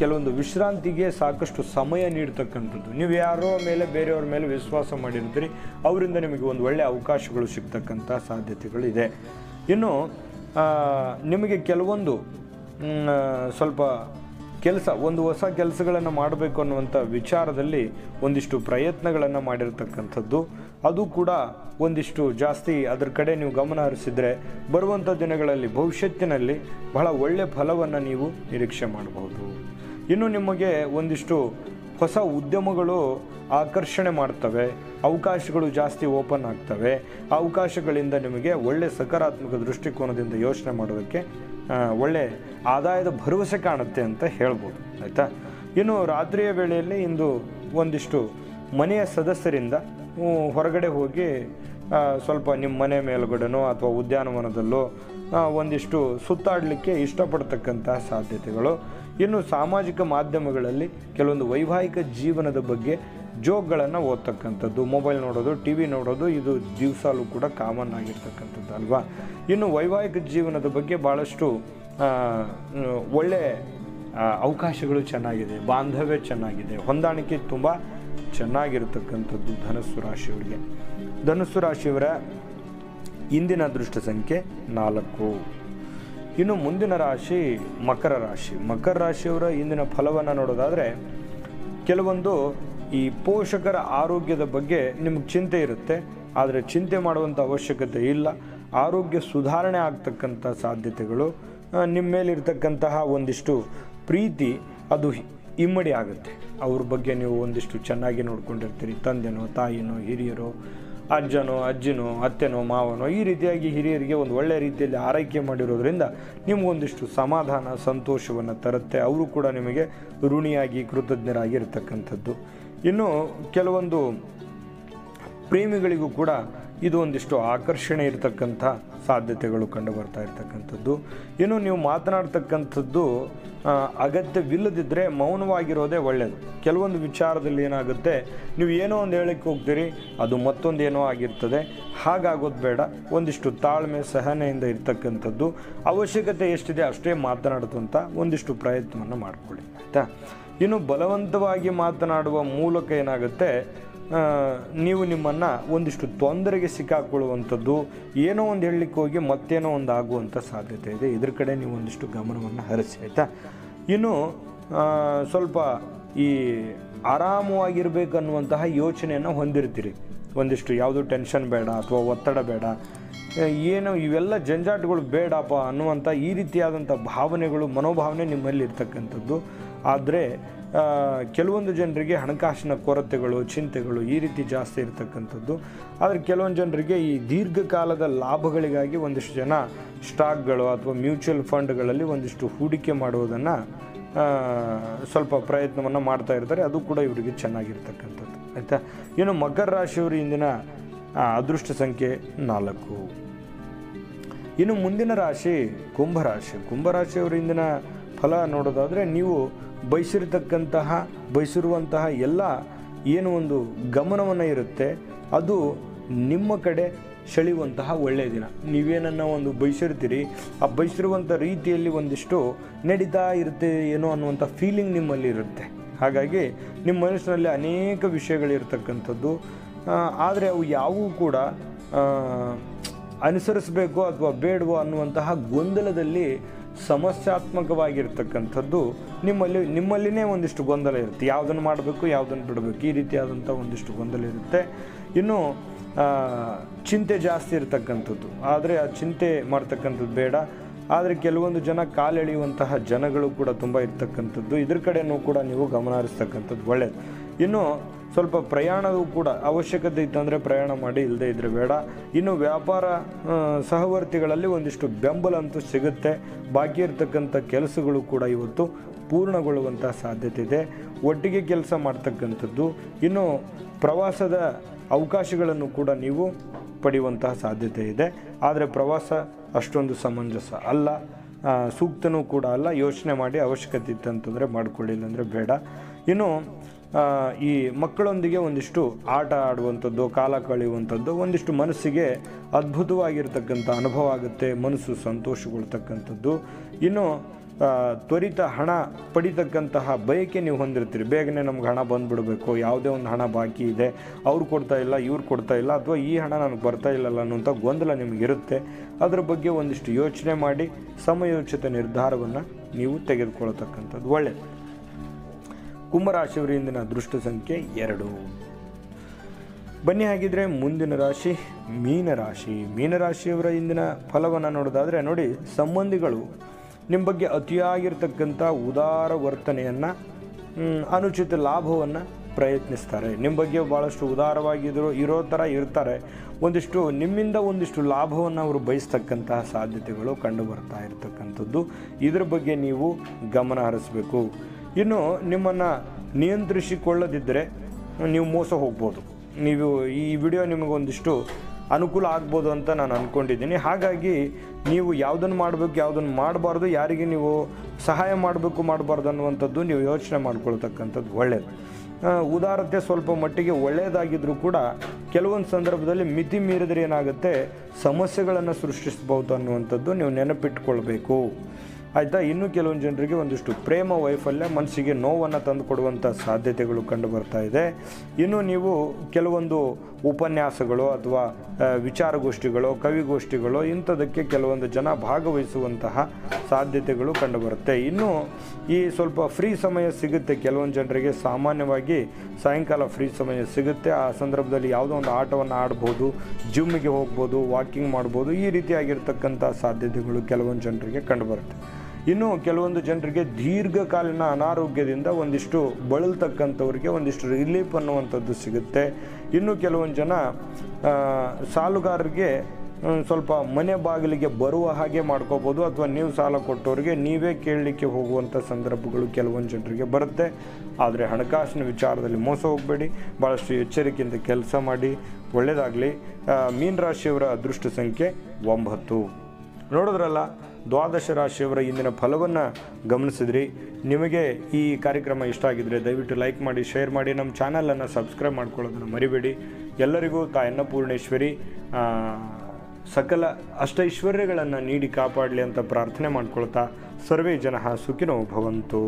ಕೆಲವೊಂದು ವಿಶ್ರಾಂತಿಗೆ ಸಾಕಷ್ಟು ಸಮಯ ನೀಡ್ತಕ್ಕಂಥದ್ದು. ನೀವು ಯಾರೋ ಮೇಲೆ, ಬೇರೆಯವ್ರ ಮೇಲೆ ವಿಶ್ವಾಸ ಮಾಡಿರ್ತೀರಿ, ಅವರಿಂದ ನಿಮಗೆ ಒಂದು ಒಳ್ಳೆಯ ಅವಕಾಶಗಳು ಸಿಗ್ತಕ್ಕಂಥ ಸಾಧ್ಯತೆಗಳಿದೆ. ಇನ್ನು ನಿಮಗೆ ಕೆಲವೊಂದು ಸ್ವಲ್ಪ ಕೆಲಸ, ಒಂದು ಹೊಸ ಕೆಲಸಗಳನ್ನು ಮಾಡಬೇಕು ಅನ್ನುವಂಥ ವಿಚಾರದಲ್ಲಿ ಒಂದಿಷ್ಟು ಪ್ರಯತ್ನಗಳನ್ನು ಮಾಡಿರ್ತಕ್ಕಂಥದ್ದು. ಅದು ಕೂಡ ಒಂದಿಷ್ಟು ಜಾಸ್ತಿ ಅದರ ಕಡೆ ನೀವು ಗಮನ ಹರಿಸಿದರೆ ಬರುವಂಥ ದಿನಗಳಲ್ಲಿ, ಭವಿಷ್ಯತ್ತಿನಲ್ಲಿ ಬಹಳ ಒಳ್ಳೆಯ ಫಲವನ್ನು ನೀವು ನಿರೀಕ್ಷೆ ಮಾಡಬಹುದು. ಇನ್ನು ನಿಮಗೆ ಒಂದಿಷ್ಟು ಹೊಸ ಉದ್ಯಮಗಳು ಆಕರ್ಷಣೆ ಮಾಡ್ತವೆ, ಅವಕಾಶಗಳು ಜಾಸ್ತಿ ಓಪನ್ ಆಗ್ತವೆ. ಅವಕಾಶಗಳಿಂದ ನಿಮಗೆ ಒಳ್ಳೆ ಸಕಾರಾತ್ಮಕ ದೃಷ್ಟಿಕೋನದಿಂದ ಯೋಚನೆ ಮಾಡೋದಕ್ಕೆ ಒಳ್ಳೆ ಆದಾಯದ ಭರವಸೆ ಕಾಣುತ್ತೆ ಅಂತ ಹೇಳ್ಬೋದು, ಆಯಿತಾ? ಇನ್ನು ರಾತ್ರಿಯ ವೇಳೆಯಲ್ಲಿ ಇಂದು ಒಂದಿಷ್ಟು ಮನೆಯ ಸದಸ್ಯರಿಂದ ಹೊರಗಡೆ ಹೋಗಿ ಸ್ವಲ್ಪ ನಿಮ್ಮ ಮನೆ ಮೇಲುಗಡೆನೋ ಅಥವಾ ಉದ್ಯಾನವನದಲ್ಲೋ ಒಂದಿಷ್ಟು ಸುತ್ತಾಡಲಿಕ್ಕೆ ಇಷ್ಟಪಡ್ತಕ್ಕಂತಹ ಸಾಧ್ಯತೆಗಳು. ಇನ್ನು ಸಾಮಾಜಿಕ ಮಾಧ್ಯಮಗಳಲ್ಲಿ ಕೆಲವೊಂದು ವೈವಾಹಿಕ ಜೀವನದ ಬಗ್ಗೆ ಜೋಕ್ಗಳನ್ನು ಓದ್ತಕ್ಕಂಥದ್ದು ಮೊಬೈಲ್ ನೋಡೋದು ಟಿ ವಿ ನೋಡೋದು, ಇದು ದಿವಸಾಲು ಕೂಡ ಕಾಮನ್ ಆಗಿರ್ತಕ್ಕಂಥದ್ದು ಅಲ್ವಾ? ಇನ್ನು ವೈವಾಹಿಕ ಜೀವನದ ಬಗ್ಗೆ ಭಾಳಷ್ಟು ಒಳ್ಳೆ ಅವಕಾಶಗಳು ಚೆನ್ನಾಗಿದೆ, ಬಾಂಧವ್ಯ ಚೆನ್ನಾಗಿದೆ, ಹೊಂದಾಣಿಕೆ ತುಂಬ ಚೆನ್ನಾಗಿರತಕ್ಕಂಥದ್ದು ಧನಸ್ಸು ರಾಶಿಯವರಿಗೆ. ಧನಸ್ಸು ರಾಶಿಯವರ ಇಂದಿನ ಅದೃಷ್ಟ ಸಂಖ್ಯೆ ನಾಲ್ಕು. ಇನ್ನು ಮುಂದಿನ ರಾಶಿ ಮಕರ ರಾಶಿ. ಮಕರ ರಾಶಿಯವರ ಇಂದಿನ ಫಲವನ್ನು ನೋಡೋದಾದರೆ, ಕೆಲವೊಂದು ಈ ಪೋಷಕರ ಆರೋಗ್ಯದ ಬಗ್ಗೆ ನಿಮಗೆ ಚಿಂತೆ ಇರುತ್ತೆ. ಆದರೆ ಚಿಂತೆ ಮಾಡುವಂಥ ಅವಶ್ಯಕತೆ ಇಲ್ಲ. ಆರೋಗ್ಯ ಸುಧಾರಣೆ ಆಗ್ತಕ್ಕಂಥ ಸಾಧ್ಯತೆಗಳು ನಿಮ್ಮ ಮೇಲಿರ್ತಕ್ಕಂತಹ ಒಂದಿಷ್ಟು ಪ್ರೀತಿ, ಅದು ಇಮ್ಮಡಿ ಆಗುತ್ತೆ. ಅವ್ರ ಬಗ್ಗೆ ನೀವು ಒಂದಿಷ್ಟು ಚೆನ್ನಾಗಿ ನೋಡ್ಕೊಂಡಿರ್ತೀರಿ. ತಂದೆನೋ, ತಾಯಿನೋ, ಹಿರಿಯರೋ ಅಜ್ಜನೋ, ಅಜ್ಜಿನೋ, ಅತ್ತೆನೋ, ಮಾವನೋ, ಈ ರೀತಿಯಾಗಿ ಹಿರಿಯರಿಗೆ ಒಂದು ಒಳ್ಳೆಯ ರೀತಿಯಲ್ಲಿ ಆರೈಕೆ ಮಾಡಿರೋದ್ರಿಂದ ನಿಮಗೊಂದಿಷ್ಟು ಸಮಾಧಾನ, ಸಂತೋಷವನ್ನು ತರುತ್ತೆ. ಅವರು ಕೂಡ ನಿಮಗೆ ಋಣಿಯಾಗಿ ಕೃತಜ್ಞರಾಗಿರ್ತಕ್ಕಂಥದ್ದು ಇನ್ನು ಕೆಲವೊಂದು ಪ್ರೇಮಿಗಳಿಗೂ ಕೂಡ ಇದು ಒಂದಿಷ್ಟು ಆಕರ್ಷಣೆ ಇರತಕ್ಕಂಥ ಸಾಧ್ಯತೆಗಳು ಕಂಡು ಬರ್ತಾ ಇರ್ತಕ್ಕಂಥದ್ದು. ಇನ್ನು ನೀವು ಮಾತನಾಡ್ತಕ್ಕಂಥದ್ದು ಅಗತ್ಯವಿಲ್ಲದಿದ್ದರೆ ಮೌನವಾಗಿರೋದೇ ಒಳ್ಳೆಯದು ಕೆಲವೊಂದು ವಿಚಾರದಲ್ಲಿ ಏನಾಗುತ್ತೆ, ನೀವು ಏನೋ ಒಂದು ಹೇಳಕ್ಕೆ ಹೋಗ್ತೀರಿ, ಅದು ಮತ್ತೊಂದು ಏನೋ ಆಗಿರ್ತದೆ. ಹಾಗಾಗೋದು ಬೇಡ. ಒಂದಿಷ್ಟು ತಾಳ್ಮೆ, ಸಹನೆಯಿಂದ ಇರ್ತಕ್ಕಂಥದ್ದು. ಅವಶ್ಯಕತೆ ಎಷ್ಟಿದೆ ಅಷ್ಟೇ ಮಾತನಾಡುವಂಥ ಒಂದಿಷ್ಟು ಪ್ರಯತ್ನವನ್ನು ಮಾಡಿಕೊಳ್ಳಿ, ಆಯಿತಾ? ಇನ್ನು ಬಲವಂತವಾಗಿ ಮಾತನಾಡುವ ಮೂಲಕ ಏನಾಗುತ್ತೆ ನೀವು ನಿಮ್ಮನ್ನು ಒಂದಿಷ್ಟು ತೊಂದರೆಗೆ ಸಿಕ್ಕಾಕ್ಕೊಳ್ಳುವಂಥದ್ದು ಏನೋ ಒಂದು ಹೇಳಲಿಕ್ಕೆ ಹೋಗಿ ಮತ್ತೇನೋ ಒಂದು ಆಗುವಂಥ ಸಾಧ್ಯತೆ ಇದೆ. ಇದ್ರ ಕಡೆ ನೀವು ಒಂದಿಷ್ಟು ಗಮನವನ್ನು ಹರಿಸಿ, ಆಯಿತಾ? ಇನ್ನು ಸ್ವಲ್ಪ ಈ ಆರಾಮವಾಗಿರಬೇಕನ್ನುವಂತಹ ಯೋಚನೆಯನ್ನು ಹೊಂದಿರ್ತೀರಿ. ಒಂದಿಷ್ಟು ಯಾವುದು ಟೆನ್ಷನ್ ಬೇಡ ಅಥವಾ ಒತ್ತಡ ಬೇಡ. ಏನು ಇವೆಲ್ಲ ಜಂಜಾಟಗಳು ಬೇಡಪ್ಪ ಅನ್ನುವಂಥ ಈ ರೀತಿಯಾದಂಥ ಭಾವನೆಗಳು, ಮನೋಭಾವನೆ ನಿಮ್ಮಲ್ಲಿ ಇರ್ತಕ್ಕಂಥದ್ದು. ಆದರೆ ಕೆಲವೊಂದು ಜನರಿಗೆ ಹಣಕಾಸಿನ ಕೊರತೆಗಳು, ಚಿಂತೆಗಳು ಈ ರೀತಿ ಜಾಸ್ತಿ ಇರತಕ್ಕಂಥದ್ದು. ಆದರೆ ಕೆಲವೊಂದು ಜನರಿಗೆ ಈ ದೀರ್ಘಕಾಲದ ಲಾಭಗಳಿಗಾಗಿ ಒಂದಿಷ್ಟು ಜನ ಸ್ಟಾಕ್ಗಳು ಅಥವಾ ಮ್ಯೂಚುವಲ್ ಫಂಡ್ಗಳಲ್ಲಿ ಒಂದಿಷ್ಟು ಹೂಡಿಕೆ ಮಾಡುವುದನ್ನು ಸ್ವಲ್ಪ ಪ್ರಯತ್ನವನ್ನು ಮಾಡ್ತಾ ಇರ್ತಾರೆ. ಅದು ಕೂಡ ಇವರಿಗೆ ಚೆನ್ನಾಗಿರ್ತಕ್ಕಂಥದ್ದು. ಆಯಿತಾ? ಇನ್ನು ಮಕರ ರಾಶಿಯವರು ಇಂದಿನ ಅದೃಷ್ಟ ಸಂಖ್ಯೆ ನಾಲ್ಕು. ಇನ್ನು ಮುಂದಿನ ರಾಶಿ ಕುಂಭರಾಶಿ ಕುಂಭರಾಶಿಯವರ ಇಂದಿನ ಫಲ ನೋಡೋದಾದರೆ ನೀವು ಬಯಸಿರ್ತಕ್ಕಂತಹ, ಬಯಸಿರುವಂತಹ ಎಲ್ಲ ಏನು ಒಂದು ಗಮನವನ್ನು ಇರುತ್ತೆ, ಅದು ನಿಮ್ಮ ಕಡೆ ಸೆಳೆಯುವಂತಹ ಒಳ್ಳೆಯ ದಿನ. ನೀವೇನನ್ನ ಒಂದು ಬಯಸಿರ್ತೀರಿ. ಆ ಬಯಸಿರುವಂಥ ರೀತಿಯಲ್ಲಿ ಒಂದಿಷ್ಟು ನಡೀತಾ ಇರುತ್ತೆ ಏನೋ ಅನ್ನುವಂಥ ಫೀಲಿಂಗ್ ನಿಮ್ಮಲ್ಲಿ ಇರುತ್ತೆ. ಹಾಗಾಗಿ ನಿಮ್ಮ ಮನಸ್ಸಿನಲ್ಲಿ ಅನೇಕ ವಿಷಯಗಳಿರ್ತಕ್ಕಂಥದ್ದು. ಆದರೆ ಅವು ಯಾವುವು ಕೂಡ ಅನುಸರಿಸಬೇಕು ಅಥವಾ ಬೇಡವೋ ಅನ್ನುವಂತಹ ಗೊಂದಲದಲ್ಲಿ ಸಮಸ್ಯಾತ್ಮಕವಾಗಿರ್ತಕ್ಕಂಥದ್ದು ನಿಮ್ಮಲ್ಲಿ, ನಿಮ್ಮಲ್ಲಿನೇ ಒಂದಿಷ್ಟು ಗೊಂದಲ ಇರುತ್ತೆ. ಯಾವುದನ್ನು ಮಾಡಬೇಕು, ಯಾವುದನ್ನು ಬಿಡಬೇಕು, ಈ ರೀತಿಯಾದಂಥ ಒಂದಿಷ್ಟು ಗೊಂದಲ ಇರುತ್ತೆ. ಇನ್ನು ಚಿಂತೆ ಜಾಸ್ತಿ ಇರತಕ್ಕಂಥದ್ದು. ಆದರೆ ಆ ಚಿಂತೆ ಮಾಡ್ತಕ್ಕಂಥದ್ದು ಬೇಡ. ಆದರೆ ಕೆಲವೊಂದು ಜನ ಕಾಲೆಳೆಯುವಂತಹ ಜನಗಳು ಕೂಡ ತುಂಬ ಇರ್ತಕ್ಕಂಥದ್ದು. ಇದ್ರ ಕಡೆಯೂ ಕೂಡ ನೀವು ಗಮನ ಹರಿಸ್ತಕ್ಕಂಥದ್ದು ಒಳ್ಳೆಯದು ಇನ್ನು ಸ್ವಲ್ಪ ಪ್ರಯಾಣವೂ ಕೂಡ ಅವಶ್ಯಕತೆ ಇತ್ತಂದರೆ ಪ್ರಯಾಣ ಮಾಡಿ ಇಲ್ಲದೆ ಇದ್ದರೆ ಬೇಡ. ಇನ್ನು ವ್ಯಾಪಾರ ಸಹವರ್ತಿಗಳಲ್ಲಿ ಒಂದಿಷ್ಟು ಬೆಂಬಲ ಅಂತೂ ಸಿಗುತ್ತೆ. ಬಾಕಿ ಇರತಕ್ಕಂಥ ಕೆಲಸಗಳು ಕೂಡ ಇವತ್ತು ಪೂರ್ಣಗೊಳ್ಳುವಂಥ ಸಾಧ್ಯತೆ ಇದೆ. ಒಟ್ಟಿಗೆ ಕೆಲಸ ಮಾಡ್ತಕ್ಕಂಥದ್ದು, ಇನ್ನು ಪ್ರವಾಸದ ಅವಕಾಶಗಳನ್ನು ಕೂಡ ನೀವು ಪಡೆಯುವಂತಹ ಸಾಧ್ಯತೆ ಇದೆ. ಆದರೆ ಪ್ರವಾಸ ಅಷ್ಟೊಂದು ಸಮಂಜಸ ಅಲ್ಲ. ಸೂಕ್ತನೂ ಕೂಡ ಅಲ್ಲ. ಯೋಚನೆ ಮಾಡಿ ಅವಶ್ಯಕತೆ ಇತ್ತಂತಂದರೆ ಮಾಡಿಕೊಳ್ಳಿಲ್ಲ ಅಂದರೆ ಬೇಡ. ಇನ್ನು ಈ ಮಕ್ಕಳೊಂದಿಗೆ ಒಂದಿಷ್ಟು ಆಟ ಆಡುವಂಥದ್ದು, ಕಾಲ ಕಳೆಯುವಂಥದ್ದು, ಒಂದಿಷ್ಟು ಮನಸ್ಸಿಗೆ ಅದ್ಭುತವಾಗಿರ್ತಕ್ಕಂಥ ಅನುಭವ ಆಗುತ್ತೆ, ಮನಸ್ಸು ಸಂತೋಷಗೊಳ್ತಕ್ಕಂಥದ್ದು. ಇನ್ನು ತ್ವರಿತ ಹಣ ಪಡಿತಕ್ಕಂತಹ ಬಯಕೆ ನೀವು ಹೊಂದಿರ್ತೀರಿ. ಬೇಗನೆ ನಮ್ಗೆ ಹಣ ಬಂದುಬಿಡಬೇಕು, ಯಾವುದೇ ಒಂದು ಹಣ ಬಾಕಿ ಇದೆ, ಅವ್ರು ಕೊಡ್ತಾ ಇಲ್ಲ, ಇವ್ರು ಕೊಡ್ತಾ ಇಲ್ಲ, ಅಥವಾ ಈ ಹಣ ನನಗೆ ಬರ್ತಾ ಇಲ್ಲಲ್ಲ ಅನ್ನೋಂಥ ಗೊಂದಲ ನಿಮಗಿರುತ್ತೆ ಅದ್ರ ಬಗ್ಗೆ ಒಂದಿಷ್ಟು ಯೋಚನೆ ಮಾಡಿ, ಸಮಯೋಚಿತ ನಿರ್ಧಾರವನ್ನು ನೀವು ತೆಗೆದುಕೊಳ್ತಕ್ಕಂಥದ್ದು ಒಳ್ಳೆಯದು ಕುಂಭರಾಶಿಯವರ ಇಂದಿನ ದೃಷ್ಟಿ ಸಂಖ್ಯೆ ಎರಡು. ಬನ್ನಿ ಹಾಗಿದ್ರೆ ಮುಂದಿನ ರಾಶಿ ಮೀನರಾಶಿ ಮೀನರಾಶಿಯವರ ಇಂದಿನ ಫಲವನ್ನು ನೋಡೋದಾದರೆ ನೋಡಿ, ಸಂಬಂಧಿಗಳು ನಿಮ್ಮ ಬಗ್ಗೆ ಅತಿಯಾಗಿರ್ತಕ್ಕಂಥ ಉದಾರ ವರ್ತನೆಯನ್ನು ಅನುಚಿತ ಲಾಭವನ್ನು ಪ್ರಯತ್ನಿಸ್ತಾರೆ. ನಿಮ್ಮ ಬಗ್ಗೆ ಭಾಳಷ್ಟು ಉದಾರವಾಗಿದ್ರು, ಇರೋ ಥರ ಇರ್ತಾರೆ. ಒಂದಿಷ್ಟು, ನಿಮ್ಮಿಂದ ಒಂದಿಷ್ಟು ಲಾಭವನ್ನು ಅವರು ಬಯಸ್ತಕ್ಕಂತಹ ಸಾಧ್ಯತೆಗಳು ಕಂಡು ಬರ್ತಾ ಇರತಕ್ಕಂಥದ್ದು. ಇದ್ರ ಬಗ್ಗೆ ನೀವು ಗಮನ ಹರಿಸಬೇಕು. ಇನ್ನು ನಿಮ್ಮನ್ನು ನಿಯಂತ್ರಿಸಿಕೊಳ್ಳದಿದ್ದರೆ ನೀವು ಮೋಸ ಹೋಗ್ಬೋದು. ನೀವು ಈ ವಿಡಿಯೋ ನಿಮಗೊಂದಿಷ್ಟು ಅನುಕೂಲ ಆಗ್ಬೋದು ಅಂತ ನಾನು ಅಂದ್ಕೊಂಡಿದ್ದೀನಿ ಹಾಗಾಗಿ ನೀವು ಯಾವುದನ್ನು ಮಾಡಬೇಕು, ಯಾವುದನ್ನು ಮಾಡಬಾರ್ದು, ಯಾರಿಗೆ ನೀವು ಸಹಾಯ ಮಾಡಬೇಕು, ಮಾಡಬಾರ್ದು ಅನ್ನುವಂಥದ್ದು ನೀವು ಯೋಚನೆ ಮಾಡ್ಕೊಳ್ತಕ್ಕಂಥದ್ದು ಒಳ್ಳೆಯದು ಉದಾರತೆ ಸ್ವಲ್ಪ ಮಟ್ಟಿಗೆ ಒಳ್ಳೆಯದಾಗಿದ್ದರೂ ಕೂಡ ಕೆಲವೊಂದು ಸಂದರ್ಭದಲ್ಲಿ ಮಿತಿ ಮೀರಿದ್ರೆ ಏನಾಗುತ್ತೆ, ಸಮಸ್ಯೆಗಳನ್ನು ಸೃಷ್ಟಿಸ್ಬೋದು ಅನ್ನುವಂಥದ್ದು ನೀವು ನೆನಪಿಟ್ಕೊಳ್ಬೇಕು. ಆಯಿತಾ, ಇನ್ನೂ ಕೆಲವೊಂದು ಜನರಿಗೆ ಒಂದಿಷ್ಟು ಪ್ರೇಮ ವೈಫಲ್ಯ, ಮನಸ್ಸಿಗೆ ನೋವನ್ನು ತಂದುಕೊಡುವಂಥ ಸಾಧ್ಯತೆಗಳು ಕಂಡು ಬರ್ತಾ ಇದೆ. ಇನ್ನು ನೀವು ಕೆಲವೊಂದು ಉಪನ್ಯಾಸಗಳು ಅಥವಾ ವಿಚಾರಗೋಷ್ಠಿಗಳು, ಕವಿಗೋಷ್ಠಿಗಳು, ಇಂಥದಕ್ಕೆ ಕೆಲವೊಂದು ಜನ ಭಾಗವಹಿಸುವಂತಹ ಸಾಧ್ಯತೆಗಳು ಕಂಡುಬರುತ್ತೆ ಇನ್ನು ಈ ಸ್ವಲ್ಪ ಫ್ರೀ ಸಮಯ ಸಿಗುತ್ತೆ, ಕೆಲವೊಂದು ಜನರಿಗೆ ಸಾಮಾನ್ಯವಾಗಿ ಸಾಯಂಕಾಲ ಫ್ರೀ ಸಮಯ ಸಿಗುತ್ತೆ. ಆ ಸಂದರ್ಭದಲ್ಲಿ ಯಾವುದೋ ಒಂದು ಆಟವನ್ನು ಆಡ್ಬೋದು, ಜಿಮ್ಮಿಗೆ ಹೋಗ್ಬೋದು, ವಾಕಿಂಗ್ ಮಾಡ್ಬೋದು, ಈ ರೀತಿಯಾಗಿರ್ತಕ್ಕಂಥ ಸಾಧ್ಯತೆಗಳು ಕೆಲವೊಂದು ಜನರಿಗೆ ಕಂಡುಬರುತ್ತೆ ಇನ್ನು ಕೆಲವೊಂದು ಜನರಿಗೆ ದೀರ್ಘಕಾಲೀನ ಅನಾರೋಗ್ಯದಿಂದ ಒಂದಿಷ್ಟು ಬಳಲ್ತಕ್ಕಂಥವ್ರಿಗೆ ಒಂದಿಷ್ಟು ರಿಲೀಫ್ ಅನ್ನುವಂಥದ್ದು ಸಿಗುತ್ತೆ. ಇನ್ನು ಕೆಲವೊಂದು ಜನ ಸಾಲುಗಾರರಿಗೆ ಸ್ವಲ್ಪ ಮನೆ ಬಾಗಿಲಿಗೆ ಬರುವ ಹಾಗೆ ಮಾಡ್ಕೋಬೋದು ಅಥವಾ ನೀವು ಸಾಲ ಕೊಟ್ಟವ್ರಿಗೆ ನೀವೇ ಕೇಳಲಿಕ್ಕೆ ಹೋಗುವಂಥ ಸಂದರ್ಭಗಳು ಕೆಲವೊಂದು ಜನರಿಗೆ ಬರುತ್ತೆ. ಆದರೆ ಹಣಕಾಸಿನ ವಿಚಾರದಲ್ಲಿ ಮೋಸ ಹೋಗಬೇಡಿ ಭಾಳಷ್ಟು ಎಚ್ಚರಿಕೆಯಿಂದ ಕೆಲಸ ಮಾಡಿ ಒಳ್ಳೆಯದಾಗಲಿ ಮೀನ್ ರಾಶಿಯವರ ಅದೃಷ್ಟ ಸಂಖ್ಯೆ ಒಂಬತ್ತು. ನೋಡಿದ್ರಲ್ಲ ದ್ವಾದಶ ರಾಶಿಯವರ ಇಂದಿನ ಫಲವನ್ನು ಗಮನಿಸಿದ್ರಿ. ನಿಮಗೆ ಈ ಕಾರ್ಯಕ್ರಮ ಇಷ್ಟ ಆಗಿದ್ರೆ ದಯವಿಟ್ಟು ಲೈಕ್ ಮಾಡಿ ಶೇರ್ ಮಾಡಿ ನಮ್ಮ ಚಾನಲನ್ನು ಸಬ್ಸ್ಕ್ರೈಬ್ ಮಾಡ್ಕೊಳ್ಳೋದನ್ನು ಮರಿಬೇಡಿ. ಎಲ್ಲರಿಗೂ ತಾಯನ್ನ ಪೂರ್ಣೇಶ್ವರಿ ಆ, ಸಕಲ ಅಷ್ಟೈಶ್ವರ್ಯಗಳನ್ನು ನೀಡಿ ಕಾಪಾಡಲಿ ಅಂತ ಪ್ರಾರ್ಥನೆ ಮಾಡ್ಕೊಳ್ತಾ ಸರ್ವೇ ಜನ ಸುಖಿನೋ ಭವಂತು.